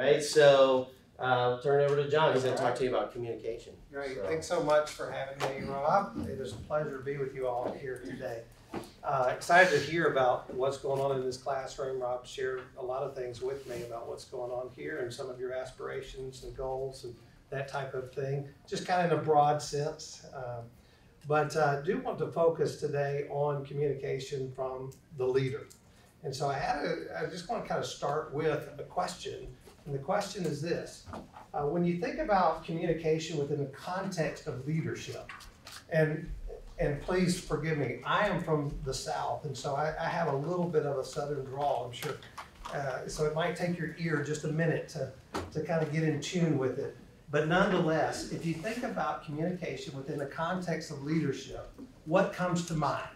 right? So uh, turn it over to Jon. He's going to talk to you about communication. Great, So- thanks so much for having me, Rob. It is a pleasure to be with you all here today. Uh, excited to hear about what's going on in this classroom. Rob shared a lot of things with me about what's going on here and some of your aspirations and goals and that type of thing, just kind of in a broad sense. Um, But uh, I do want to focus today on communication from the leader. And so I had a, I just want to kind of start with a question. And the question is this uh, when you think about communication within the context of leadership, and and please forgive me, I am from the South, and so I, I have a little bit of a Southern drawl, I'm sure. Uh, so it might take your ear just a minute to, to kind of get in tune with it. But nonetheless, if you think about communication within the context of leadership, what comes to mind?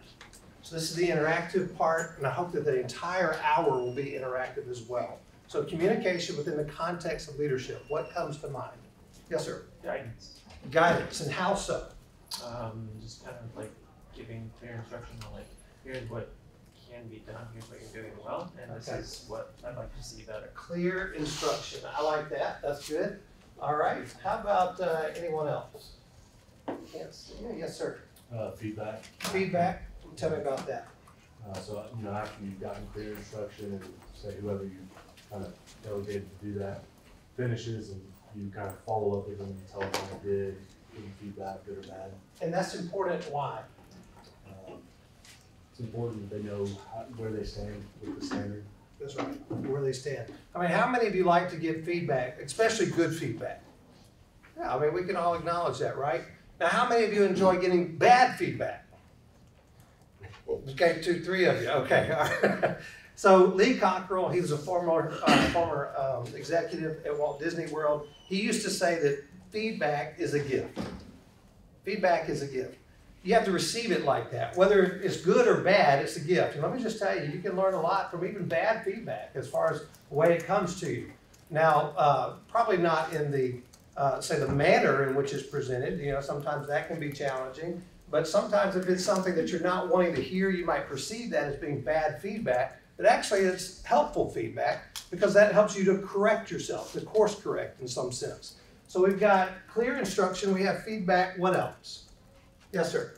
So this is the interactive part, and I hope that the entire hour will be interactive as well. So communication within the context of leadership, what comes to mind? Yes, sir. guidance. Guidance, and how so? Um, just kind of like giving clear instruction on like, here's what can be done, here's what you're doing well, and this is what I'd like to see better. Clear instruction. I like that. That's good. All right. How about uh, anyone else? Yes. Yeah, yes, sir. uh, feedback. Feedback. Tell me about that. Uh, so, you know, after you've gotten clear instruction and say whoever you kind of delegated to do that finishes and you kind of follow up with them and tell them how they did, give them feedback, good or bad. And that's important. Why? Um, It's important that they know how, where they stand with the standard. That's right. Where they stand. I mean, how many of you like to give feedback, especially good feedback? Yeah, I mean, we can all acknowledge that, right? Now, how many of you enjoy getting bad feedback? Okay, two, three of you. Okay. all right. So Lee Cockerell, he was a former uh, former um, executive at Walt Disney World. He used to say that feedback is a gift. Feedback is a gift. You have to receive it like that. Whether it's good or bad, it's a gift. And let me just tell you, you can learn a lot from even bad feedback as far as the way it comes to you. Now, uh, probably not in the uh, say the manner in which it's presented. You know, sometimes that can be challenging. But sometimes if it's something that you're not wanting to hear, you might perceive that as being bad feedback. But actually, it's helpful feedback because that helps you to correct yourself, to course correct in some sense. So we've got clear instruction. We have feedback. What else? Yes, sir.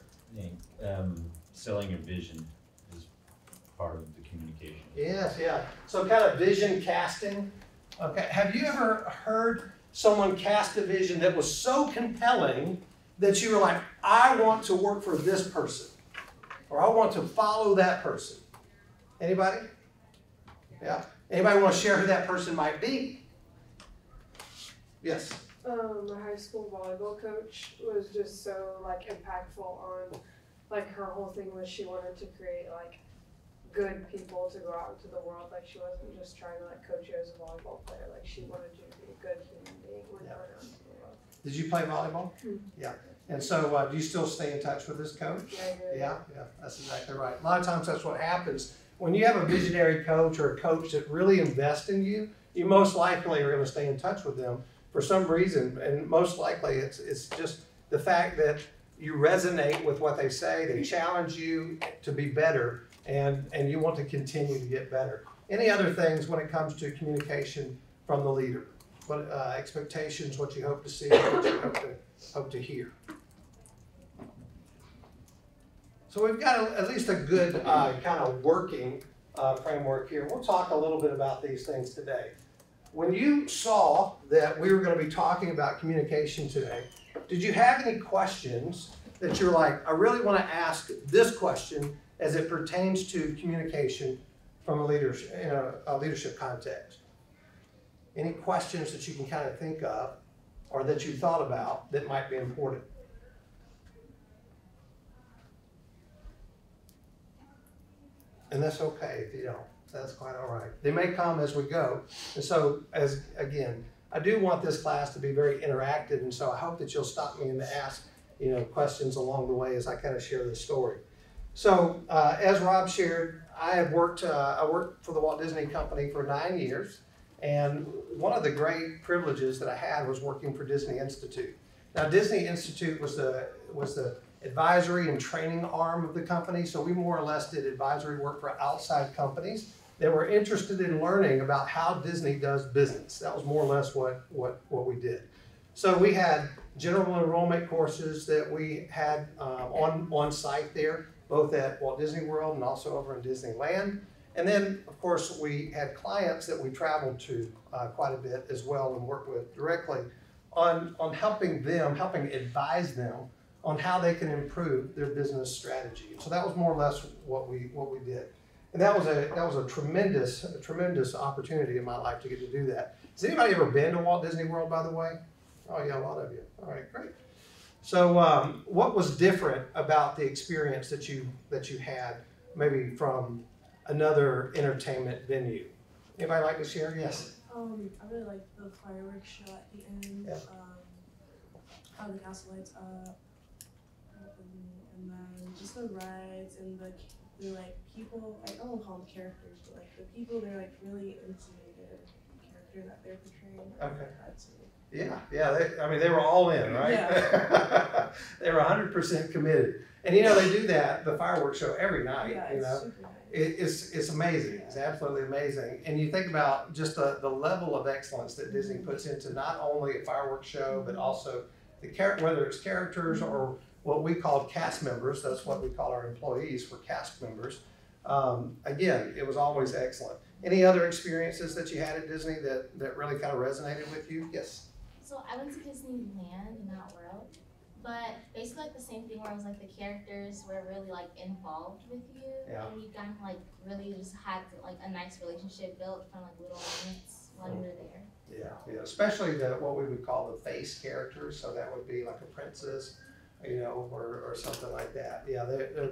um, selling a vision is part of the communication. Yes, yeah. So kind of vision casting. Okay. Have you ever heard someone cast a vision that was so compelling that you were like, I want to work for this person, or I want to follow that person? Anybody? Yeah. Anybody want to share who that person might be? Yes. Um, my high school volleyball coach was just so like impactful on like her whole thing was she wanted to create like good people to go out into the world. Like she wasn't just trying to like coach you as a volleyball player. Like she wanted you to be a good human being when you Yeah. went out into the world. Did you play volleyball? Mhm. Yeah. And so, uh, do you still stay in touch with this coach? Yeah, yeah. Yeah, yeah, that's exactly right. A lot of times that's what happens. When you have a visionary coach or a coach that really invests in you, you most likely are going to stay in touch with them for some reason. And most likely it's, it's just the fact that you resonate with what they say, they challenge you to be better, and, and you want to continue to get better. Any other things when it comes to communication from the leader? What uh, expectations, what you hope to see, what you hope to, hope to hear? So we've got a- at least a good uh, kind of working uh, framework here. We'll talk a little bit about these things today. When you saw that we were going to be talking about communication today, did you have any questions that you're like, I really want to ask this question as it pertains to communication from a leadership in a, a leadership context? Any questions that you can kind of think of or that you thought about that might be important? And that's okay if you don't. That's quite all right. They may come as we go. And so, as again, I do want this class to be very interactive, and so I hope that you'll stop me and ask, you know, questions along the way as I kind of share this story. So, uh, as Rob shared, I have worked. Uh, I worked for the Walt Disney Company for nine years, and one of the great privileges that I had was working for Disney Institute. Now, Disney Institute was the was the advisory and training arm of the company. So we more or less did advisory work for outside companies that were interested in learning about how Disney does business. That was more or less what, what, what we did. So we had general enrollment courses that we had um, on, on site there, both at Walt Disney World and also over in Disneyland. And then, of course, we had clients that we traveled to uh, quite a bit as well and worked with directly on, on helping them, helping advise them on how they can improve their business strategy. So that was more or less what we, what we did. And that was a, that was a tremendous, a tremendous opportunity in my life to get to do that. Has anybody ever been to Walt Disney World, by the way? Oh, yeah, a lot of you. All right, great. So, um, what was different about the experience that you that you had, maybe from another entertainment venue? Anybody like to share? Yes. Um, I really like the fireworks show at the end. Yeah. Um, how the castle lights up, just the rides and the the like people. I don't want to call them characters, but like the people, they're like really the character that they're portraying. Okay. like that too. Yeah, yeah. They, I mean, they were all in, right? Yeah. they were hundred percent committed, and you know they do that the fireworks show every night. yeah, you it's know, super nice. it, it's it's amazing. It's absolutely amazing. And you think about just the, the level of excellence that Disney mm-hmm. puts into not only a fireworks show, but mm-hmm. also the char- whether it's characters mm-hmm. or what we called cast members. That's what we call our employees for cast members. Um, again, it was always excellent. Any other experiences that you had at Disney that, that really kind of resonated with you? Yes. So I went to Disneyland in that world, but basically like the same thing where it was like the characters were really like involved with you, Yeah. and you kind of like really just had like a nice relationship built from like little moments while you were there. Yeah, yeah, especially the, what we would call the face characters, so that would be like a princess, you know, or, or something like that. Yeah, they're, they're,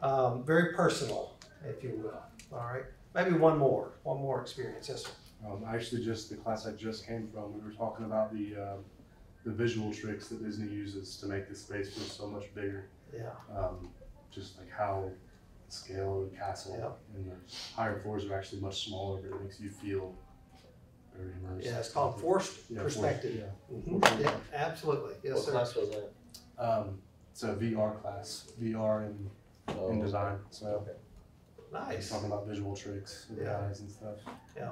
um, very personal, if you will, all right? Maybe one more, one more experience, yes, sir. Um, actually, just the class I just came from, we were talking about the, um, the visual tricks that Disney uses to make the space feel so much bigger. Yeah, Um, just like how the scale of the castle and the higher floors are actually much smaller, but it makes you feel very immersed. yeah, it's called forced Yeah, forced, perspective. Yeah. Mhm, Yeah, absolutely, yes, What sir. class was that? Um, it's a VR class, VR in, Oh, in design. So Okay. Nice. talking about visual tricks with Yeah. guys and stuff. Yeah.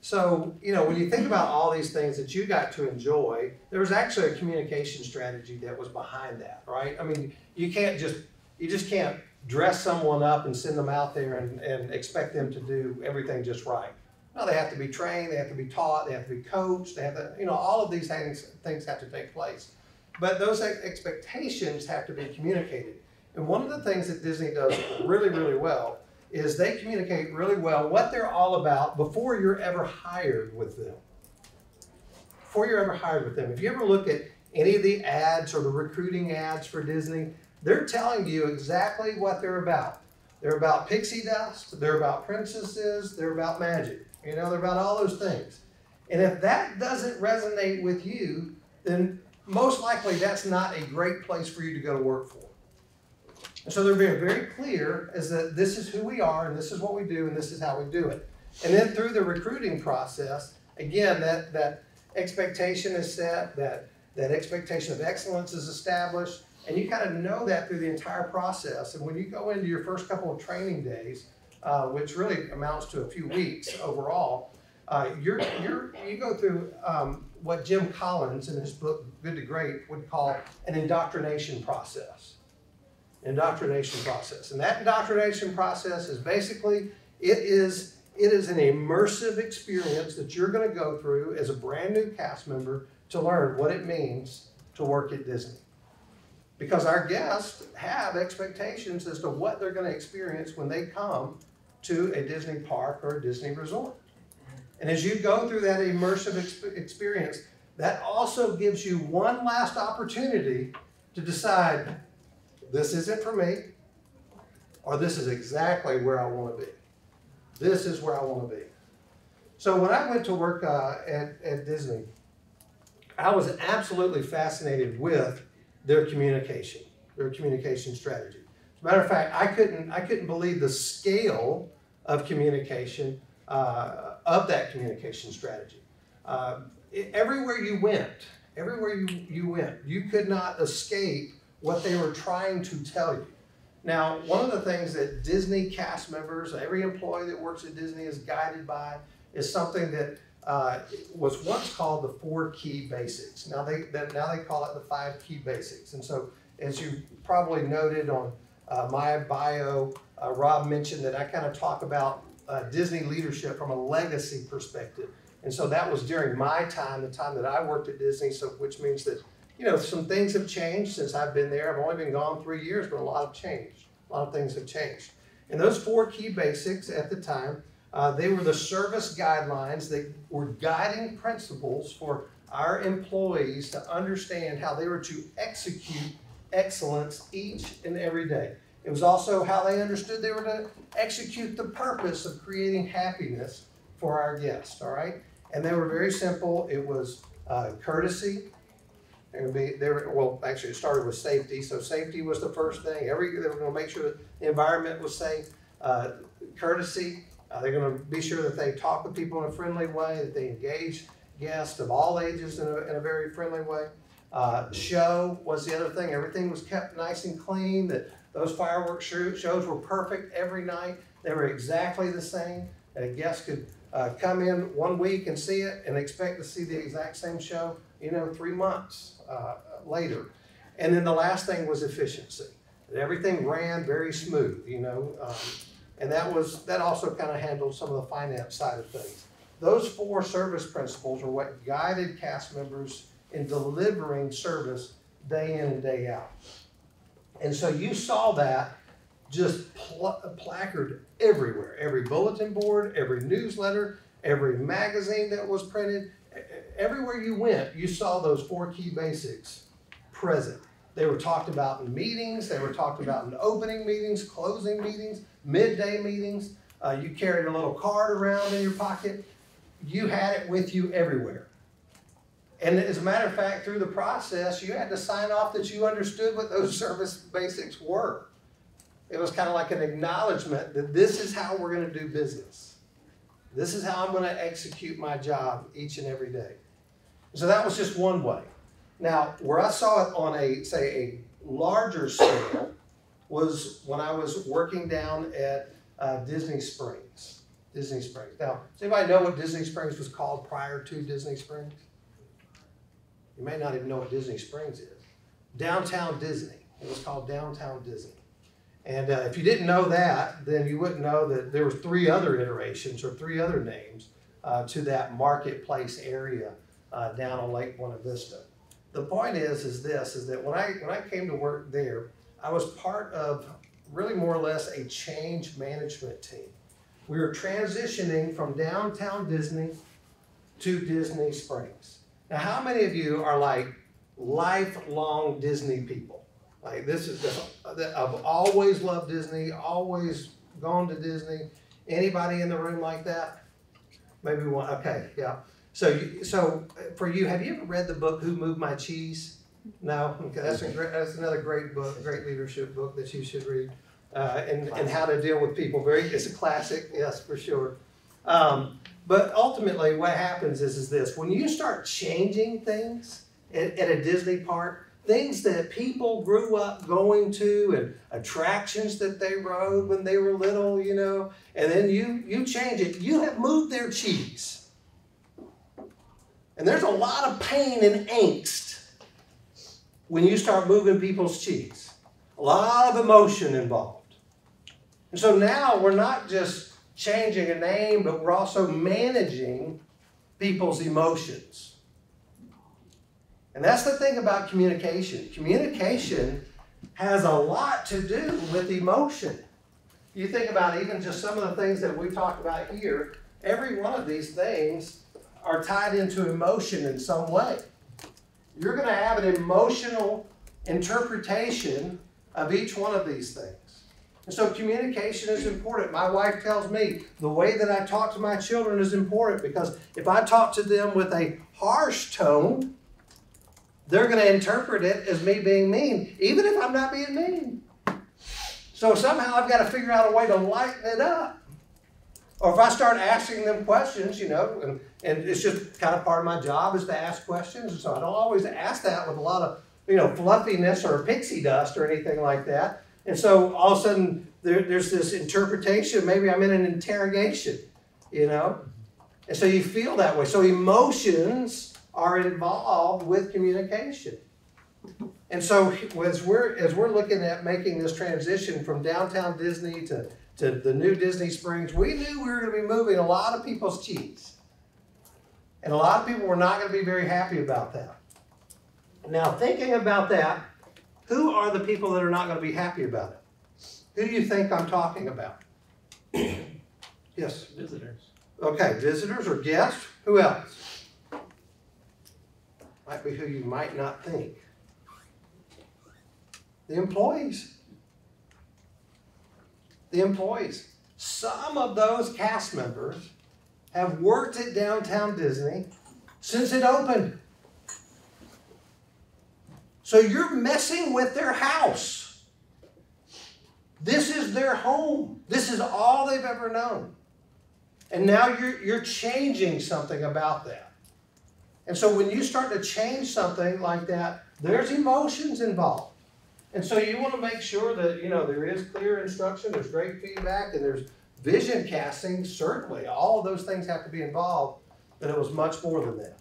So, you know, when you think about all these things that you got to enjoy, there was actually a communication strategy that was behind that, right? I mean, you can't just, you just can't dress someone up and send them out there and, and expect them to do everything just right. No, they have to be trained, they have to be taught, they have to be coached, they have to, you know, all of these things, things have to take place. But those expectations have to be communicated. And one of the things that Disney does really, really well is they communicate really well what they're all about before you're ever hired with them. Before you're ever hired with them. If you ever look at any of the ads or the recruiting ads for Disney, they're telling you exactly what they're about. They're about pixie dust, they're about princesses, they're about magic. You know, they're about all those things. And if that doesn't resonate with you, then most likely that's not a great place for you to go to work for. So they're being very clear as that this is who we are and this is what we do and this is how we do it. And then through the recruiting process, again, that, that expectation is set, that, that expectation of excellence is established, and you kind of know that through the entire process. And when you go into your first couple of training days, uh, which really amounts to a few weeks overall, uh, you're, you're, you go through um, what Jim Collins in his book Good to Great would call an indoctrination process indoctrination process. And that indoctrination process is basically it is it is an immersive experience that you're going to go through as a brand new cast member to learn what it means to work at Disney. Because our guests have expectations as to what they're going to experience when they come to a Disney park or a Disney resort. And as you go through that immersive exp- experience, that also gives you one last opportunity to decide this isn't for me, or this is exactly where I want to be. This is where I want to be. So when I went to work uh, at, at Disney, I was absolutely fascinated with their communication, their communication strategy. As a matter of fact, I couldn't, I couldn't believe the scale of communication, uh, of that communication strategy. Uh, everywhere you went, everywhere you, you went, you could not escape what they were trying to tell you. Now, one of the things that Disney cast members, every employee that works at Disney is guided by, is something that uh, was once called the four key basics. Now they that now they call it the five key basics. And so, as you probably noted on uh, my bio, uh, Rob mentioned that I kind of talk about uh, Disney leadership from a legacy perspective. And so that was during my time, the time that I worked at Disney. So which means that you know some things have changed since I've been there. I've only been gone three years, but a lot have changed. A lot of things have changed. And those four key basics at the time uh, they were the service guidelines that were guiding principles for our employees to understand how they were to execute excellence each and every day. It was also how they understood they were to execute the purpose of creating happiness for our guests, all right? And they were very simple. It was uh, courtesy. Would be, they were, well, actually, it started with safety. So safety was the first thing. Every, they were going to make sure that the environment was safe. Uh, courtesy, uh, they're going to be sure that they talk with people in a friendly way, that they engage guests of all ages in a, in a very friendly way. Uh, show was the other thing. Everything was kept nice and clean. That those fireworks shows were perfect every night. They were exactly the same. A guest could uh, come in one week and see it and expect to see the exact same show, you know, three months uh, later. And then the last thing was efficiency. Everything ran very smooth, you know. Um, and that was that also kind of handled some of the finance side of things. Those four service principles are what guided cast members in delivering service day in and day out. And so you saw that just pl- placard everywhere every bulletin board, every newsletter, every magazine that was printed, everywhere you went, you saw those four key basics present. They were talked about in meetings, they were talked about in opening meetings, closing meetings, midday meetings. Uh, you carried a little card around in your pocket. You had it with you everywhere. And as a matter of fact, through the process, you had to sign off that you understood what those service basics were. It was kind of like an acknowledgement that this is how we're going to do business. This is how I'm going to execute my job each and every day. So that was just one way. Now, where I saw it on a, say, a larger scale was when I was working down at uh, Disney Springs. Disney Springs. Now, does anybody know what Disney Springs was called prior to Disney Springs? You may not even know what Disney Springs is. Downtown Disney. It was called Downtown Disney. And uh, if you didn't know that, then you wouldn't know that there were three other iterations or three other names uh, to that marketplace area uh, down on Lake Buena Vista. The point is, is this: is that when I when I came to work there, I was part of really more or less a change management team. We were transitioning from downtown Disney to Disney Springs. Now, how many of you are like lifelong Disney people? Like this is the, I've always loved Disney, always gone to Disney. Anybody in the room like that? Maybe one. Okay, yeah. So, you, so for you, have you ever read the book "Who Moved My Cheese"? No, okay, that's a great, that's another great book, great leadership book that you should read, uh, and and how to deal with people. Very, it's a classic, yes, for sure. Um, but ultimately, what happens is is this: when you start changing things at, at a Disney park, things that people grew up going to and attractions that they rode when they were little, you know, and then you you change it, you have moved their cheese. And there's a lot of pain and angst when you start moving people's cheese. A lot of emotion involved. And so now we're not just changing a name, but we're also managing people's emotions. And that's the thing about communication. Communication has a lot to do with emotion. You think about even just some of the things that we talk about here, every one of these things are tied into emotion in some way. You're going to have an emotional interpretation of each one of these things. And so communication is important. My wife tells me the way that I talk to my children is important because if I talk to them with a harsh tone, they're going to interpret it as me being mean, even if I'm not being mean. So somehow I've got to figure out a way to lighten it up. Or if I start asking them questions, you know, and, and it's just kind of part of my job is to ask questions. And so I don't always ask that with a lot of, you know, fluffiness or pixie dust or anything like that. And so all of a sudden, there, there's this interpretation, maybe I'm in an interrogation, you know? And so you feel that way. So emotions are involved with communication. And so as we're, as we're looking at making this transition from downtown Disney to, to the new Disney Springs, we knew we were gonna be moving a lot of people's cheese. And a lot of people were not gonna be very happy about that. Now, thinking about that, who are the people that are not gonna be happy about it? Who do you think I'm talking about? Yes, Visitors. okay, visitors or guests, who else? Might be who you might not think. The employees. The employees. Some of those cast members have worked at Downtown Disney since it opened. So you're messing with their house. This is their home. This is all they've ever known. And now you're, you're changing something about that. And so when you start to change something like that, there's emotions involved. And so you want to make sure that, you know, there is clear instruction, there's great feedback, and there's vision casting, certainly. All of those things have to be involved, but it was much more than that.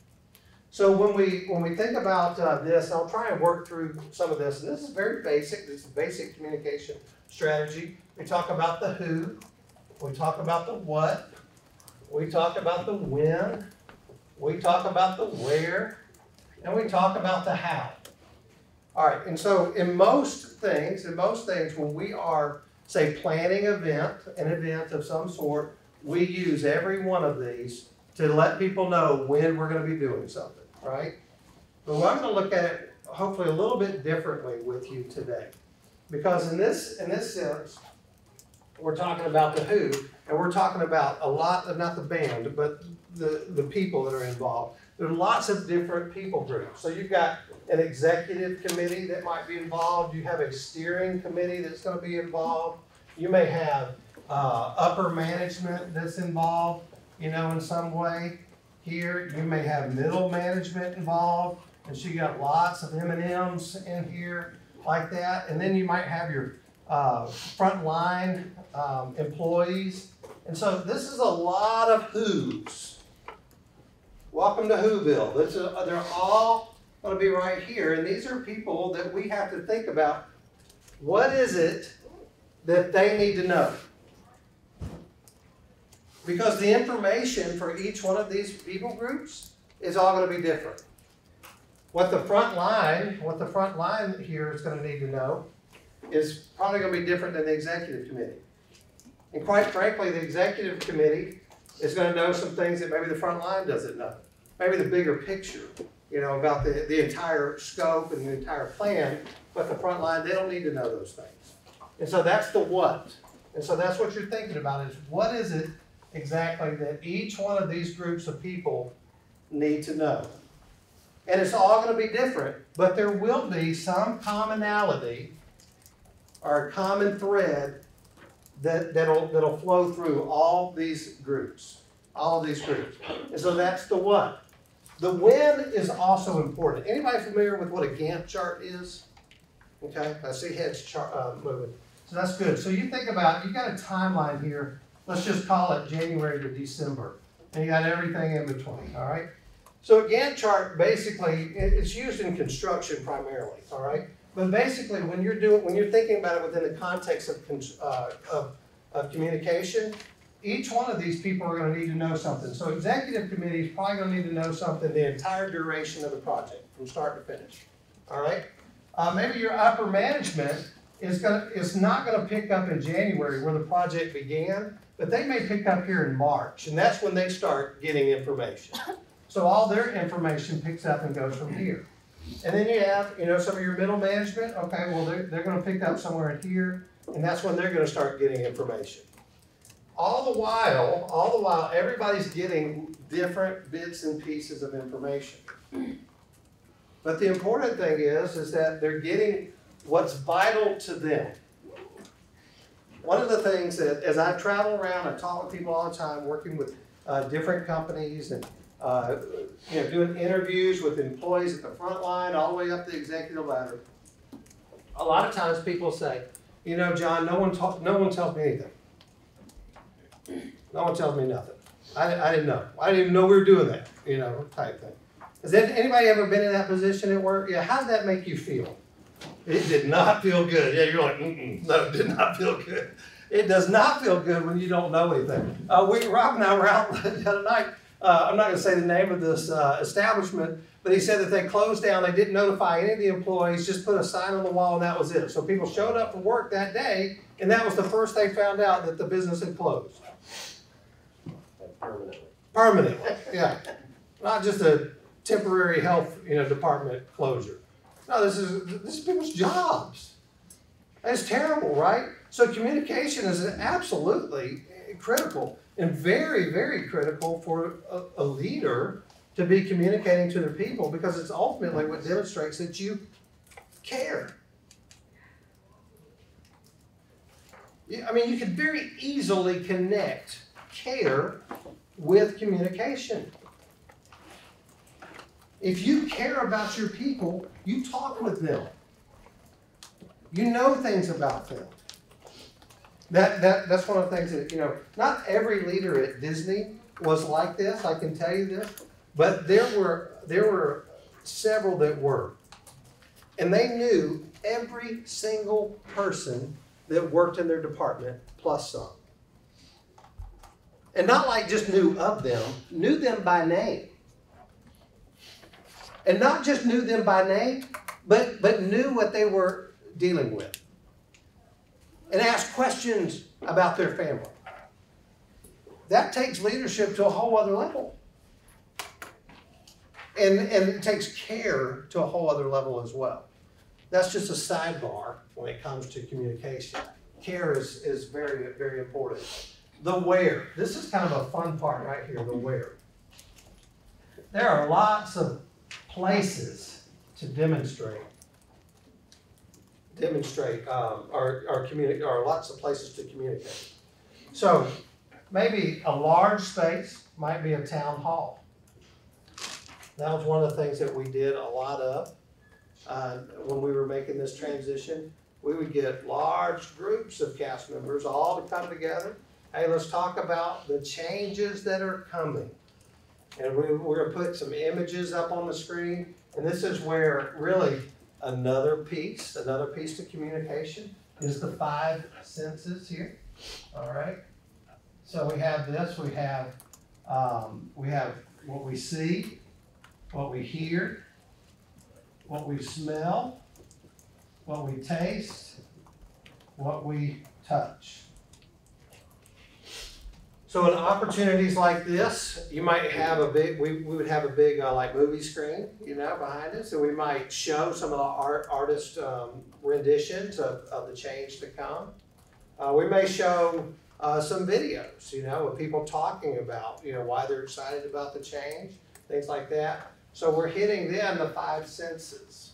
So when we when we think about uh, this, I'll try and work through some of this. This is very basic. This is basic communication strategy. We talk about the who, we talk about the what, we talk about the when, we talk about the where, and we talk about the how. All right, and so in most things, in most things, when we are, say, planning an event, an event of some sort, we use every one of these to let people know when we're gonna be doing something, right? But I'm gonna look at it hopefully a little bit differently with you today. Because in this, in this sense, we're talking about the who, and we're talking about a lot of, not the band, but the, the people that are involved. There are lots of different people groups. So you've got an executive committee that might be involved. You have a steering committee that's gonna be involved. You may have, uh, upper management that's involved, you know, in some way. Here, you may have middle management involved, and so you got lots of M and Ms in here like that. And then you might have your, uh, frontline, um, employees. And so this is a lot of who's. Welcome to Whoville. This is, they're all going to be right here, and these are people that we have to think about. What is it that they need to know? Because the information for each one of these people groups is all going to be different. What the front line, what the front line here is going to need to know is probably going to be different than the executive committee. And quite frankly, the executive committee is going to know some things that maybe the front line doesn't know. Maybe the bigger picture, you know, about the, the entire scope and the entire plan, but the front line, they don't need to know those things. And so that's the what. And so that's what you're thinking about is what is it exactly that each one of these groups of people need to know? And it's all going to be different, but there will be some commonality or a common thread that, that'll, that'll flow through all these groups, all these groups. And so that's the what. The when is also important. Anybody familiar with what a Gantt chart is? Okay, I see heads uh, moving. So that's good. So you think about, you got a timeline here. Let's just call it January to December. And you got everything in between, all right? So a Gantt chart, basically, it's used in construction primarily, all right? But basically, when you're doing, when you're thinking about it within the context of, uh, of, of communication, each one of these people are gonna need to know something. So executive committee is probably gonna need to know something the entire duration of the project, from start to finish, all right? Uh, maybe your upper management is gonna, is not gonna pick up in January where the project began, but they may pick up here in March, and that's when they start getting information. So all their information picks up and goes from here. And then you have, you know, some of your middle management, okay, well, they're, they're gonna pick up somewhere in here, and that's when they're gonna start getting information. All the while, all the while, everybody's getting different bits and pieces of information. But the important thing is, is that they're getting what's vital to them. One of the things that, as I travel around, I talk with people all the time, working with, uh, different companies and, uh, you know, doing interviews with employees at the front line, all the way up the executive ladder. A lot of times people say, You know, Jon, no one talk, no one tells me anything. No one tells me nothing. I, I didn't know. I didn't even know we were doing that, you know, type thing. Has anybody ever been in that position at work? Yeah, how did that make you feel? It did not feel good. Yeah, you're like, mm-mm, no, it did not feel good. It does not feel good when you don't know anything. Uh, we, Rob and I were out the other night. Uh, I'm not gonna say the name of this, uh, establishment, but he said that they closed down, they didn't notify any of the employees, just put a sign on the wall and that was it. So people showed up for work that day, and that was the first they found out that the business had closed. Permanently. Permanently, yeah. Not just a temporary health, you know, department closure. No, this is, this is people's jobs. That's terrible, right? So communication is absolutely critical and very, very critical for a, a leader to be communicating to their people because it's ultimately what demonstrates that you care. I mean, you could very easily connect care with communication. If you care about your people, you talk with them. You know things about them. That, that, that's one of the things that, you know, not every leader at Disney was like this, I can tell you this, but there were, there were several that were. And they knew every single person that worked in their department plus some. And not like just knew of them, knew them by name. And not just knew them by name, but, but knew what they were dealing with. And asked questions about their family. That takes leadership to a whole other level. And, and it takes care to a whole other level as well. That's just a sidebar when it comes to communication. Care is, is very, very important. The where. This is kind of a fun part right here, the where. There are lots of places to demonstrate. Demonstrate, um, or, or communicate, or lots of places to communicate. So maybe a large space might be a town hall. That was one of the things that we did a lot of, uh, when we were making this transition. We would get large groups of cast members all to come together. Hey, let's talk about the changes that are coming. And we, we're gonna put some images up on the screen, and this is where really another piece, another piece to communication is the five senses here, all right? So we have this, we have, um, we have what we see, what we hear, what we smell, what we taste, what we touch. So in opportunities like this, you might have a big, we, we would have a big uh, like movie screen, you know, behind us. And we might show some of the art, artist um, renditions of, of the change to come. Uh, we may show uh, some videos, you know, of people talking about, you know, why they're excited about the change, things like that. So we're hitting then the five senses.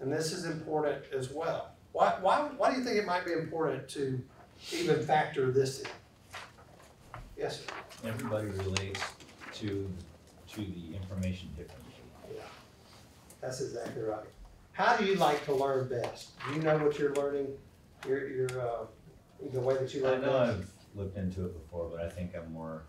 And this is important as well. Why, why, why do you think it might be important to even factor this in? Yes, sir. Everybody relates to, to the information differently. Yeah, that's exactly right. How do you like to learn best? Do you know what you're learning, your, your, uh, the way that you I learn know best? I've looked into it before, but I think I'm more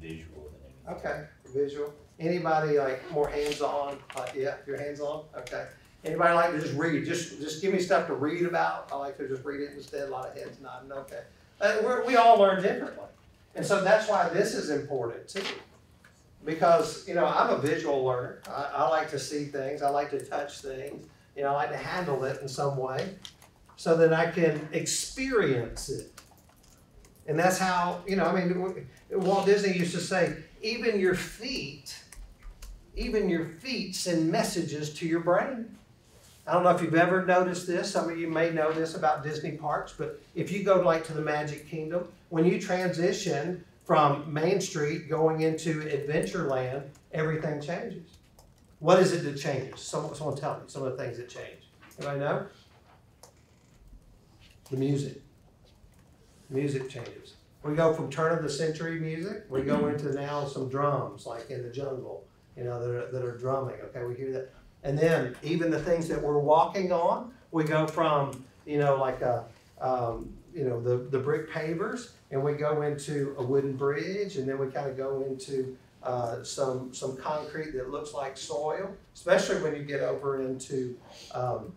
visual than anything. Okay, visual. Anybody like more hands-on? Like, yeah, you're hands-on? Okay. Anybody like to just read? Just, just give me stuff to read about. I like to just read it instead. A lot of heads nodding. Okay. Uh, we're, we all learn differently. And so that's why this is important too. Because, you know, I'm a visual learner. I, I like to see things. I like to touch things. You know, I like to handle it in some way so that I can experience it. And that's how, you know, I mean, Walt Disney used to say, even your feet, even your feet send messages to your brain. I don't know if you've ever noticed this. Some of you may know this about Disney parks, but if you go like to the Magic Kingdom, when you transition from Main Street going into Adventureland, everything changes. What is it that changes? Someone, someone tell me some of the things that change. Anybody know? The music. Music changes. We go from turn of the century music, we go into now some drums, like in the jungle, you know, that are, that are drumming. Okay, we hear that. And then even the things that we're walking on, we go from, you know, like a, um, you know, the, the brick pavers, and we go into a wooden bridge, and then we kind of go into uh, some some concrete that looks like soil, especially when you get over into um,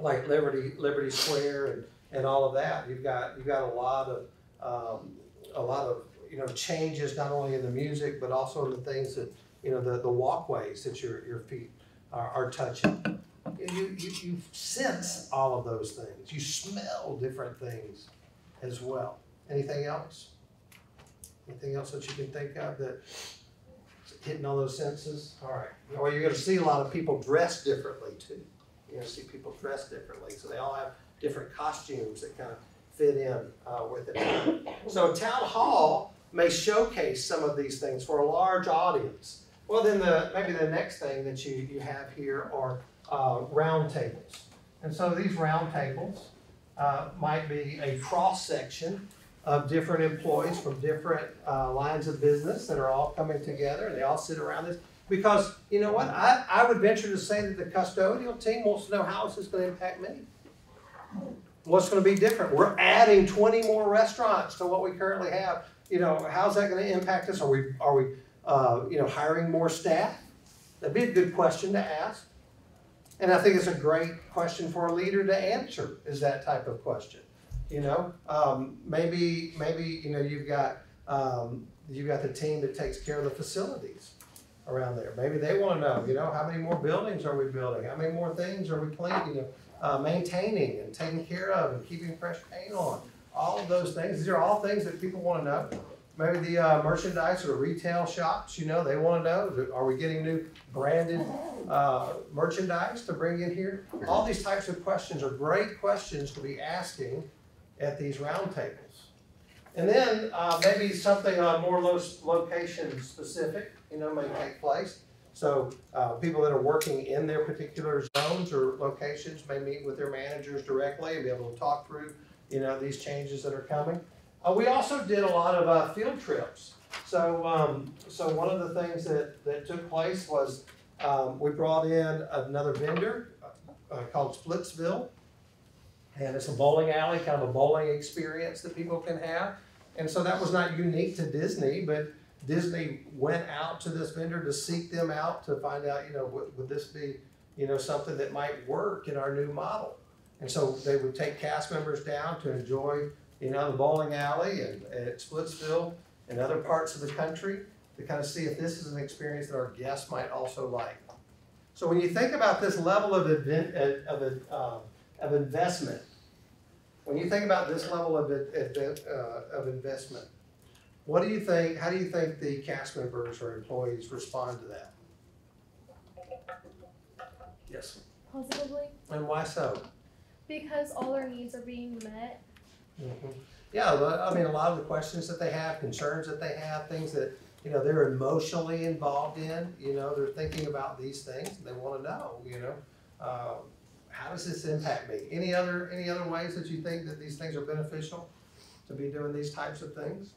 like Liberty Liberty Square and, and all of that. You've got you've got a lot of um, a lot of you know changes not only in the music but also in the things that you know the, the walkways that your your feet are, are touching. You, you you sense all of those things. You smell different things as well. Anything else? Anything else that you can think of that hitting all those senses? All right. Well, you're going to see a lot of people dressed differently too. You're going to see people dressed differently, so they all have different costumes that kind of fit in uh, with it. So town hall may showcase some of these things for a large audience. Well, then the maybe the next thing that you you have here are uh, round tables, and so these round tables uh, might be a cross section of different employees from different uh, lines of business that are all coming together, and they all sit around this. Because you know what, I, I would venture to say that the custodial team wants to know how is this going to impact me. What's going to be different? We're adding 20 more restaurants to what we currently have. You know, how's that going to impact us? Are we are we uh, you know hiring more staff? That'd be a good question to ask. And I think it's a great question for a leader to answer. Is that type of question? You know, um, maybe maybe you know you've got um, you've got the team that takes care of the facilities around there. Maybe they want to know, you know, how many more buildings are we building? How many more things are we cleaning, you know, uh, maintaining and taking care of and keeping fresh paint on? All of those things. These are all things that people want to know. Maybe the uh, merchandise or retail shops, you know, they want to know, are we getting new branded uh, merchandise to bring in here? All these types of questions are great questions to be asking at these roundtables. And then uh, maybe something on more lo- location specific, you know, may take place. So uh, people that are working in their particular zones or locations may meet with their managers directly and be able to talk through, you know, these changes that are coming. Uh, we also did a lot of uh, field trips. So, um, so one of the things that, that took place was um, we brought in another vendor uh, called Splitsville. And it's a bowling alley, kind of a bowling experience that people can have. And so that was not unique to Disney, but Disney went out to this vendor to seek them out to find out, you know, would, would this be, you know, something that might work in our new model? And so they would take cast members down to enjoy, you know, the bowling alley and at Splitsville and other parts of the country to kind of see if this is an experience that our guests might also like. So when you think about this level of event, of, uh, of investment, when you think about this level of, uh, of investment, what do you think, how do you think the cast members or employees respond to that? Yes, Positively, and why so? because all their needs are being met. Mhm. Yeah, I mean, a lot of the questions that they have, concerns that they have, things that, you know, they're emotionally involved in, you know, they're thinking about these things, and they wanna know, you know? Uh, how does this impact me? Any other, any other ways that you think that these things are beneficial to be doing these types of things?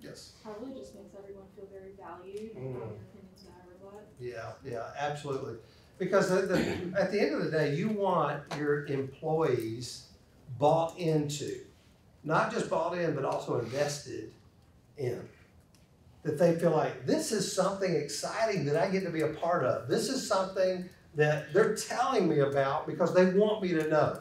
Yes. Probably just makes everyone feel very valued Mm. and your opinions matter a lot. Yeah, yeah, absolutely. Because the, the, at the end of the day, you want your employees bought into, not just bought in, but also invested in. That they feel like this is something exciting that I get to be a part of. This is something that they're telling me about because they want me to know.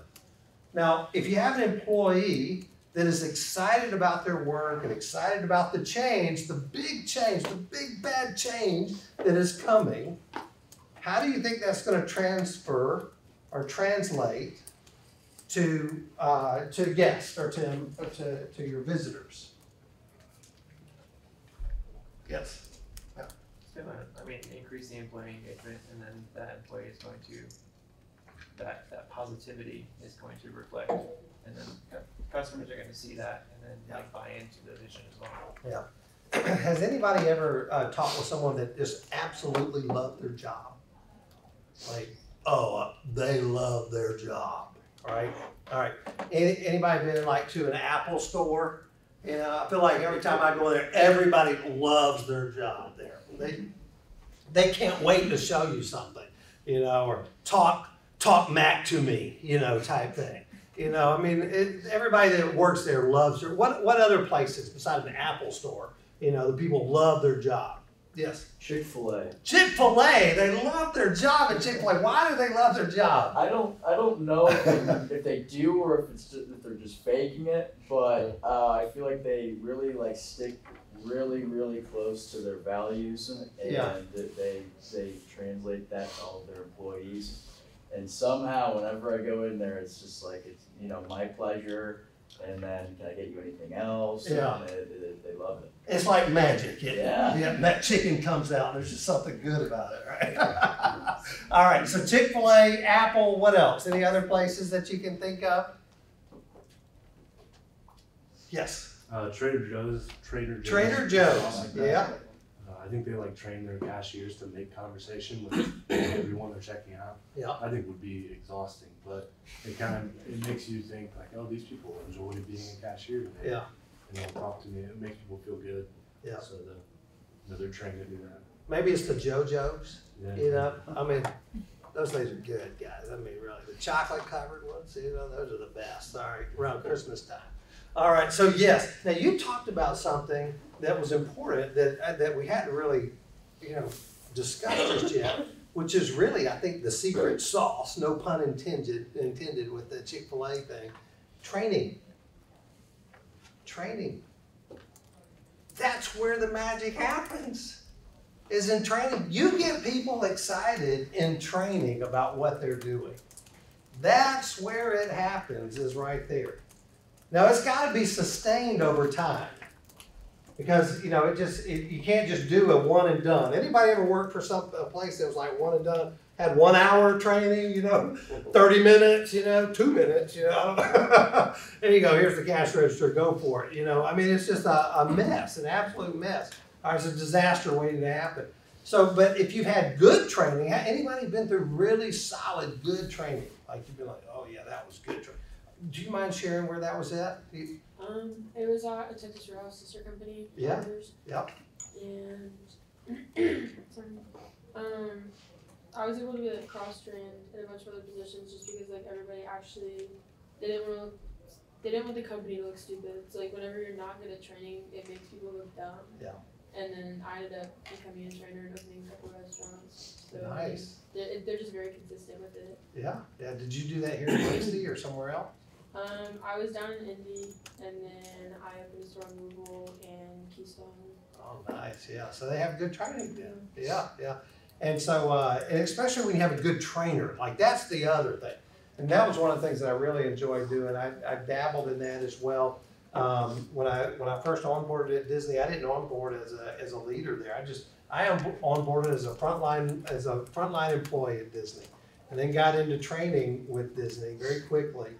Now, if you have an employee that is excited about their work and excited about the change, the big change, the big bad change that is coming, how do you think that's going to transfer or translate to uh, to guests or to, or to to your visitors? Yes. It's gonna, I mean, increase the employee engagement and then that employee is going to, that, that positivity is going to reflect. And then customers are gonna see that and then like buy into the vision as well. Yeah. Has anybody ever uh, talked with someone that just absolutely loved their job? Like, oh, uh, they love their job, right? All right. Any, anybody been like to an Apple store? You know, I feel like every time I go there, everybody loves their job there. They, they can't wait to show you something, you know, or talk, talk Mac to me, you know, type thing. You know, I mean, it, everybody that works there loves their. What what other places besides an Apple store? You know, the people love their job. Yes. Chick Fil A. Chick Fil A, they love their job at Chick Fil A. Why do they love their job? I don't I don't know if they, if they do or if it's just, if they're just faking it, but uh, I feel like they really like stick really really close to their values and Yeah. they they translate that to all of their employees. And somehow whenever I go in there, it's just like it's you know my pleasure. And then can I get you anything else? Yeah. And they, they, they love it. It's like magic. It- Yeah. yeah. That chicken comes out. There's just something good about it, right? All right. So Chick Fil A, Apple. What else? Any other places that you can think of? Yes. Uh, Trader Joe's, Trader Joe's. Trader Joe's. Yeah. I think they like train their cashiers to make conversation with everyone they're checking out. Yeah. I think would be exhausting, but it kind of it makes you think like, oh, these people enjoy being a cashier today. Yeah. And they'll talk to me. It makes people feel good. Yeah. So the, know, they're trained to do that. Maybe it's the Joe-Joe's. Yeah. You know, I mean, those things are good, guys. I mean, really, the chocolate covered ones, you know, those are the best. Sorry, around Christmas time. All right, so yes, now you talked about something that was important that uh, that we hadn't really, you know, discussed just yet, which is really, I think, the secret sauce. No pun intended intended with the Chick Fil A thing. Training. Training. That's where the magic happens is in training. You get people excited in training about what they're doing. That's where it happens, is right there. Now it's got to be sustained over time. Because you know it just it, you can't just do a one and done. Anybody ever worked for some a place that was like one and done? Had one hour training, you know, thirty minutes, you know, two minutes, you know. there you go. Here's the cash register. Go for it. You know, I mean, it's just a, a mess, an absolute mess. Or it's a disaster waiting to happen. So, but if you've had good training, anybody been through really solid, good training? Like you've been like, oh yeah, that was good training. Do you mind sharing where that was at? You- Um, it was at a Texas Roadhouse sister company. Yeah. Partners, Yep. And sorry. Um, I was able to be like cross trained in a bunch of other positions just because like everybody actually they didn't want they didn't want the company to look stupid. So like whenever you're not good at training, it makes people look dumb. Yeah. And then I ended up becoming a trainer and opening a couple restaurants. So Nice. they're, they're just very consistent with it. Yeah. Yeah. Did you do that here in Quincy or somewhere else? Um, I was down in Indy, and then I opened a store in Louisville and Keystone. Oh, nice. Yeah. So they have good training then. Yeah. Yeah. And so, uh, and especially when you have a good trainer, like that's the other thing. And that was one of the things that I really enjoyed doing. I, I dabbled in that as well. Um, when I when I first onboarded at Disney, I didn't onboard as a as a leader there. I just I am onboarded as a frontline as a frontline employee at Disney, and then got into training with Disney very quickly.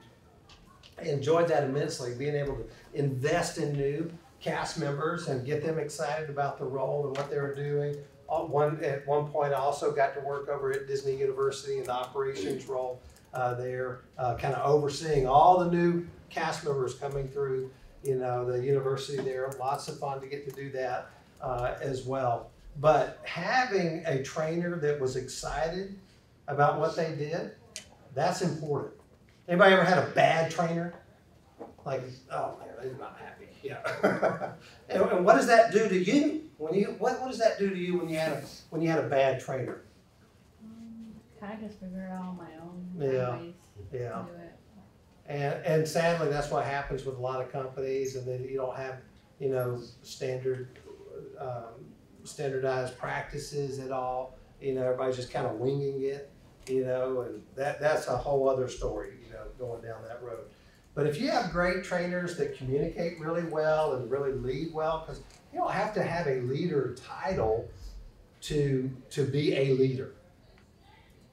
I enjoyed that immensely, being able to invest in new cast members and get them excited about the role and what they were doing. At one, at one point, I also got to work over at Disney University in the operations role uh, there, uh, kind of overseeing all the new cast members coming through, you know, the university there. Lots of fun to get to do that uh, as well. But having a trainer that was excited about what they did, that's important. Anybody ever had a bad trainer? Like, oh man, they're not happy. Yeah. and, and what does that do to you? When you what, what does that do to you when you had a when you had a bad trainer? Kind of just figure out on my own. Yeah. ways Yeah. to do it. And and sadly, that's what happens with a lot of companies, and then you don't have you know standard um, standardized practices at all. You know, everybody's just kind of winging it. You know, and that that's a whole other story. Know, going down that road. But if you have great trainers that communicate really well and really lead well, because you don't have to have a leader title to to be a leader.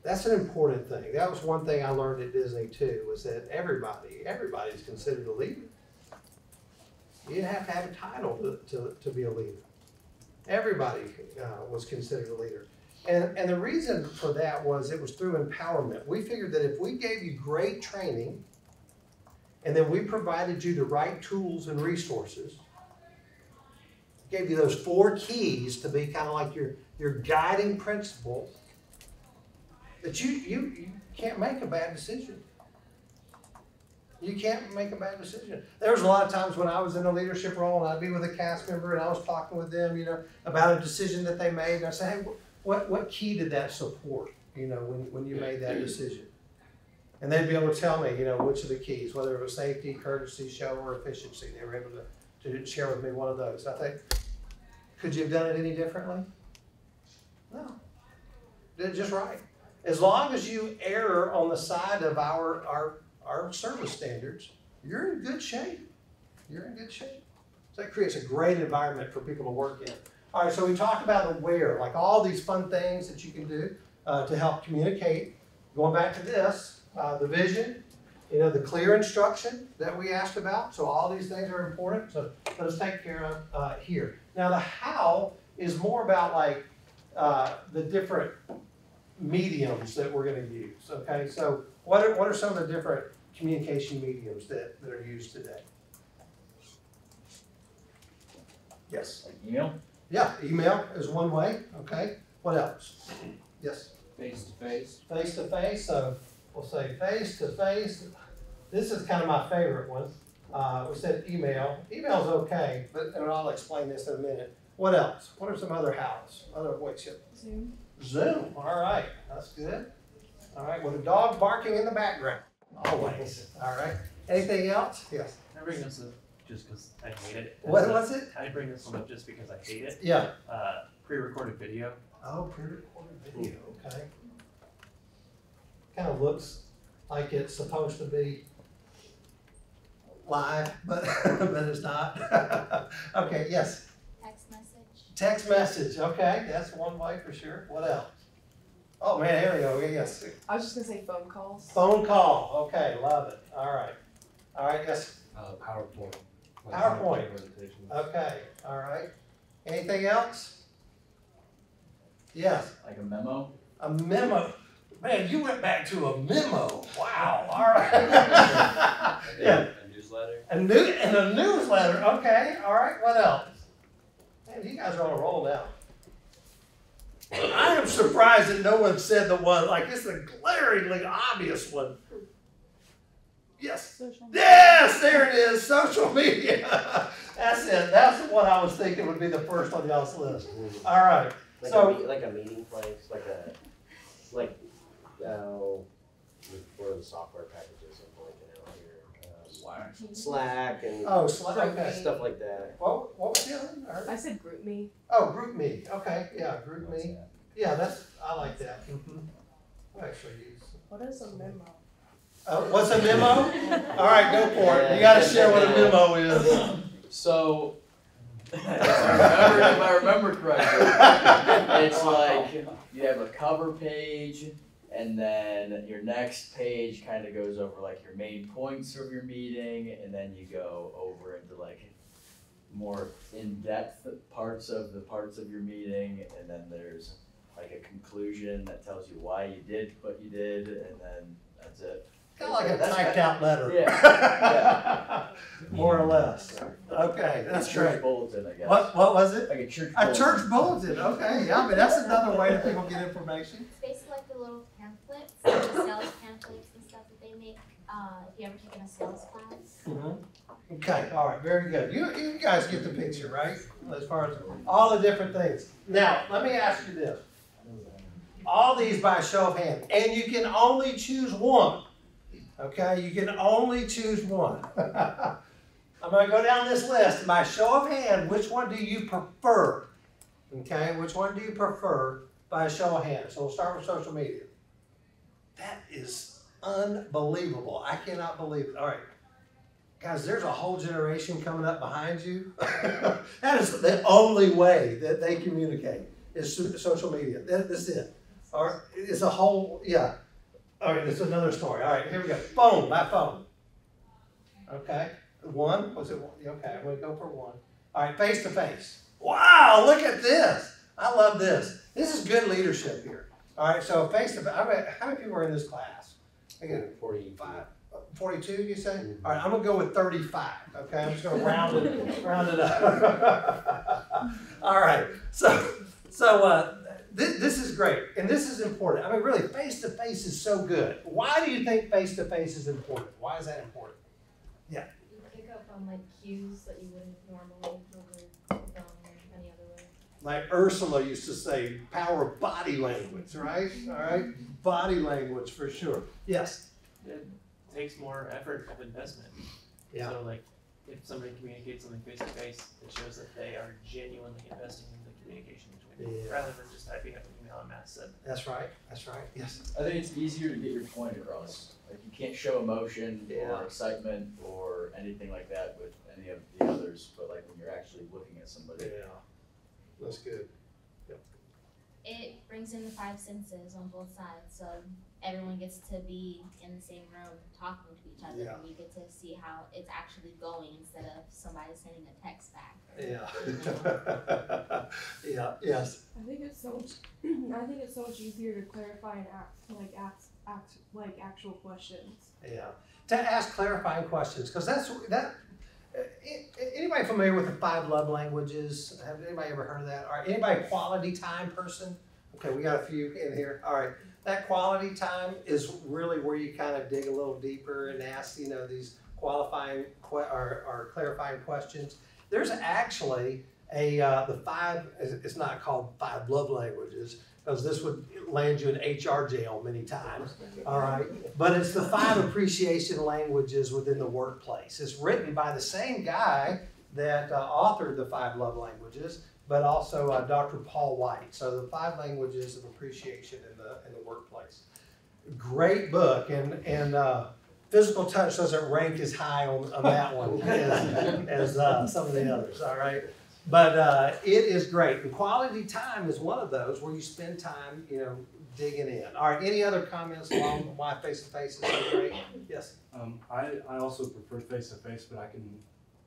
That's an important thing. That was one thing I learned at Disney too, was that everybody, everybody's considered a leader. You didn't have to have a title to, to, to be a leader. Everybody uh, was considered a leader. And, and the reason for that was it was through empowerment. We figured that if we gave you great training and then we provided you the right tools and resources, gave you those four keys to be kind of like your, your guiding principle, that you, you, you can't make a bad decision. You can't make a bad decision. There was a lot of times when I was in a leadership role and I'd be with a cast member and I was talking with them, you know, about a decision that they made. And I say, hey, what, what key did that support, you know, when, when you made that decision? And they'd be able to tell me, you know, which of the keys, whether it was safety, courtesy, show, or efficiency. They were able to, to share with me one of those. I think, could you have done it any differently? No. Did it just right. As long as you err on the side of our, our, our service standards, you're in good shape. You're in good shape. So that creates a great environment for people to work in. All right, so we talked about the where, like all these fun things that you can do uh, to help communicate. Going back to this, uh, the vision, you know, the clear instruction that we asked about. So all these things are important. So let's take care of uh, here. Now the how is more about like uh, the different mediums that we're going to use. Okay, so what are, what are some of the different communication mediums that, that are used today? Yes. Email? Yeah, email is one way. Okay. What else? Yes. Face to face. Face to face. So we'll say face to face. This is kind of my favorite one. Uh, we said email. Email's okay, but and I'll explain this in a minute. What else? What are some other hows? Other ways? Zoom. Zoom. All right, that's good. All right, with a dog barking in the background. Always. All right. Anything else? Yes. Can I bring this up just because I hate it? What Is was it? I bring this one up just because I hate it? Yeah. Uh, pre-recorded video. Oh, pre-recorded video. Okay. Kind of looks like it's supposed to be live, but but it's not. okay. Yes. Text message. Text message. Okay, that's one way for sure. What else? Oh man, here we go. Yes. I was just gonna say phone calls. Phone call. Okay, love it. All right. All right. Yes. Uh, PowerPoint. Like PowerPoint. Okay. All right. Anything else? Yes. Like a memo? A memo. Man, you went back to a memo. Wow. All right. yeah. A newsletter. A new and a newsletter. Okay. All right. What else? Man, you guys are on a roll now. I am surprised that no one said the one like this is a glaringly obvious one. Yes. Social. Yes, there it is. Social media. That's it. That's what I was thinking would be the first on y'all's list. All right. Like So- a, like a meeting place, like a, like, uh, what are the software packages I'm blanking out here? Uh, Slack and Oh, Slack. Okay. stuff like that. What, what was the other one? I I said GroupMe. Oh, GroupMe. Okay. Yeah, GroupMe. Yeah, that's I like that. Mm-hmm. I actually use. What is a memo? Uh, what's a memo? All right, go for it. You got to share what a memo is. So, if I remember, if I remember correctly, it's like you have a cover page, and then your next page kind of goes over like your main points of your meeting, and then you go over into like more in-depth parts of the parts of your meeting, and then there's like a conclusion that tells you why you did what you did, and then that's it. Kind of like a That's typed out letter. Yeah, More or less. Okay, that's Church great. bulletin, I guess. What what was it? Like a church. A bulletin. church bulletin. Okay, yeah, but that's another way that people get information. It's basically like the little pamphlets, like the sales pamphlets and stuff that they make. Uh, if you ever taken a sales class. Okay, all right, very good. You, you guys get the picture, right? As far as all the different things. Now, let me ask you this. All these by show of hand, and you can only choose one. Okay, you can only choose one. I'm gonna go down this list. By show of hand, which one do you prefer? Okay, which one do you prefer by a show of hands? So we'll start with social media. That is unbelievable. I cannot believe it. All right. Guys, there's a whole generation coming up behind you. that is the only way that they communicate is social media. That, that's it. Right. It's a whole, yeah. All right, this is another story. All right, here we go. Phone, by phone. Okay. One, was it one? Okay, I'm to go for one. All right, face to face. Wow, look at this. I love this. This is good leadership here. All right, so face to face. How many people are in this class? I got Forty-five. 42, you say? All right, I'm gonna go with 35. Okay, I'm just gonna round it, round it up. All right, so so uh, this, this is great, and this is important. I mean, really, face to face is so good. Why do you think face to face is important? Why is that important? Yeah. You pick up on like cues that you wouldn't normally over the phone or any other way. Like Ursula used to say, power of body language, right? Mm-hmm. All right, body language for sure. Yes. It takes more effort of investment. Yeah. So like, if somebody communicates something face to face, it shows that they are genuinely investing in the communication between them, Yeah. rather than just typing up an email and mass send. That's right. That's right. Yes. I think it's easier to get your point across. Like you can't show emotion Yeah. or excitement or anything like that with any of the others, but like when you're actually looking at somebody. Yeah. That's good. Yep. It brings in the five senses on both sides, so everyone gets to be in the same room talking to each other. Yeah. And you get to see how it's actually going instead of somebody sending a text back. Yeah. yeah. Yes. I think it's so much. I think it's so much easier to clarify and ask like ask ask like actual questions. Yeah. To ask clarifying questions, because that's that. uh, a- Anybody familiar with the five love languages? Have anybody ever heard of that? All right. anybody a quality time person? Okay, we got a few in here. All right. That quality time is really where you kind of dig a little deeper and ask, you know, these qualifying que- or, or clarifying questions. There's actually a uh, the five. It's not called five love languages because this would land you in HR jail many times. All right, but it's the five appreciation languages within the workplace. It's written by the same guy that uh, authored the five love languages, but also uh, Dr. Paul White. So the five languages of appreciation in the in the workplace. Great book, and and uh, physical touch doesn't rank as high on, on that one as, as uh, some of the others. All right. But uh, it is great. And quality time is one of those where you spend time, you know, digging in. All right, any other comments along why face to face is so great? Yes. Um, I, I also prefer face to face, but I can,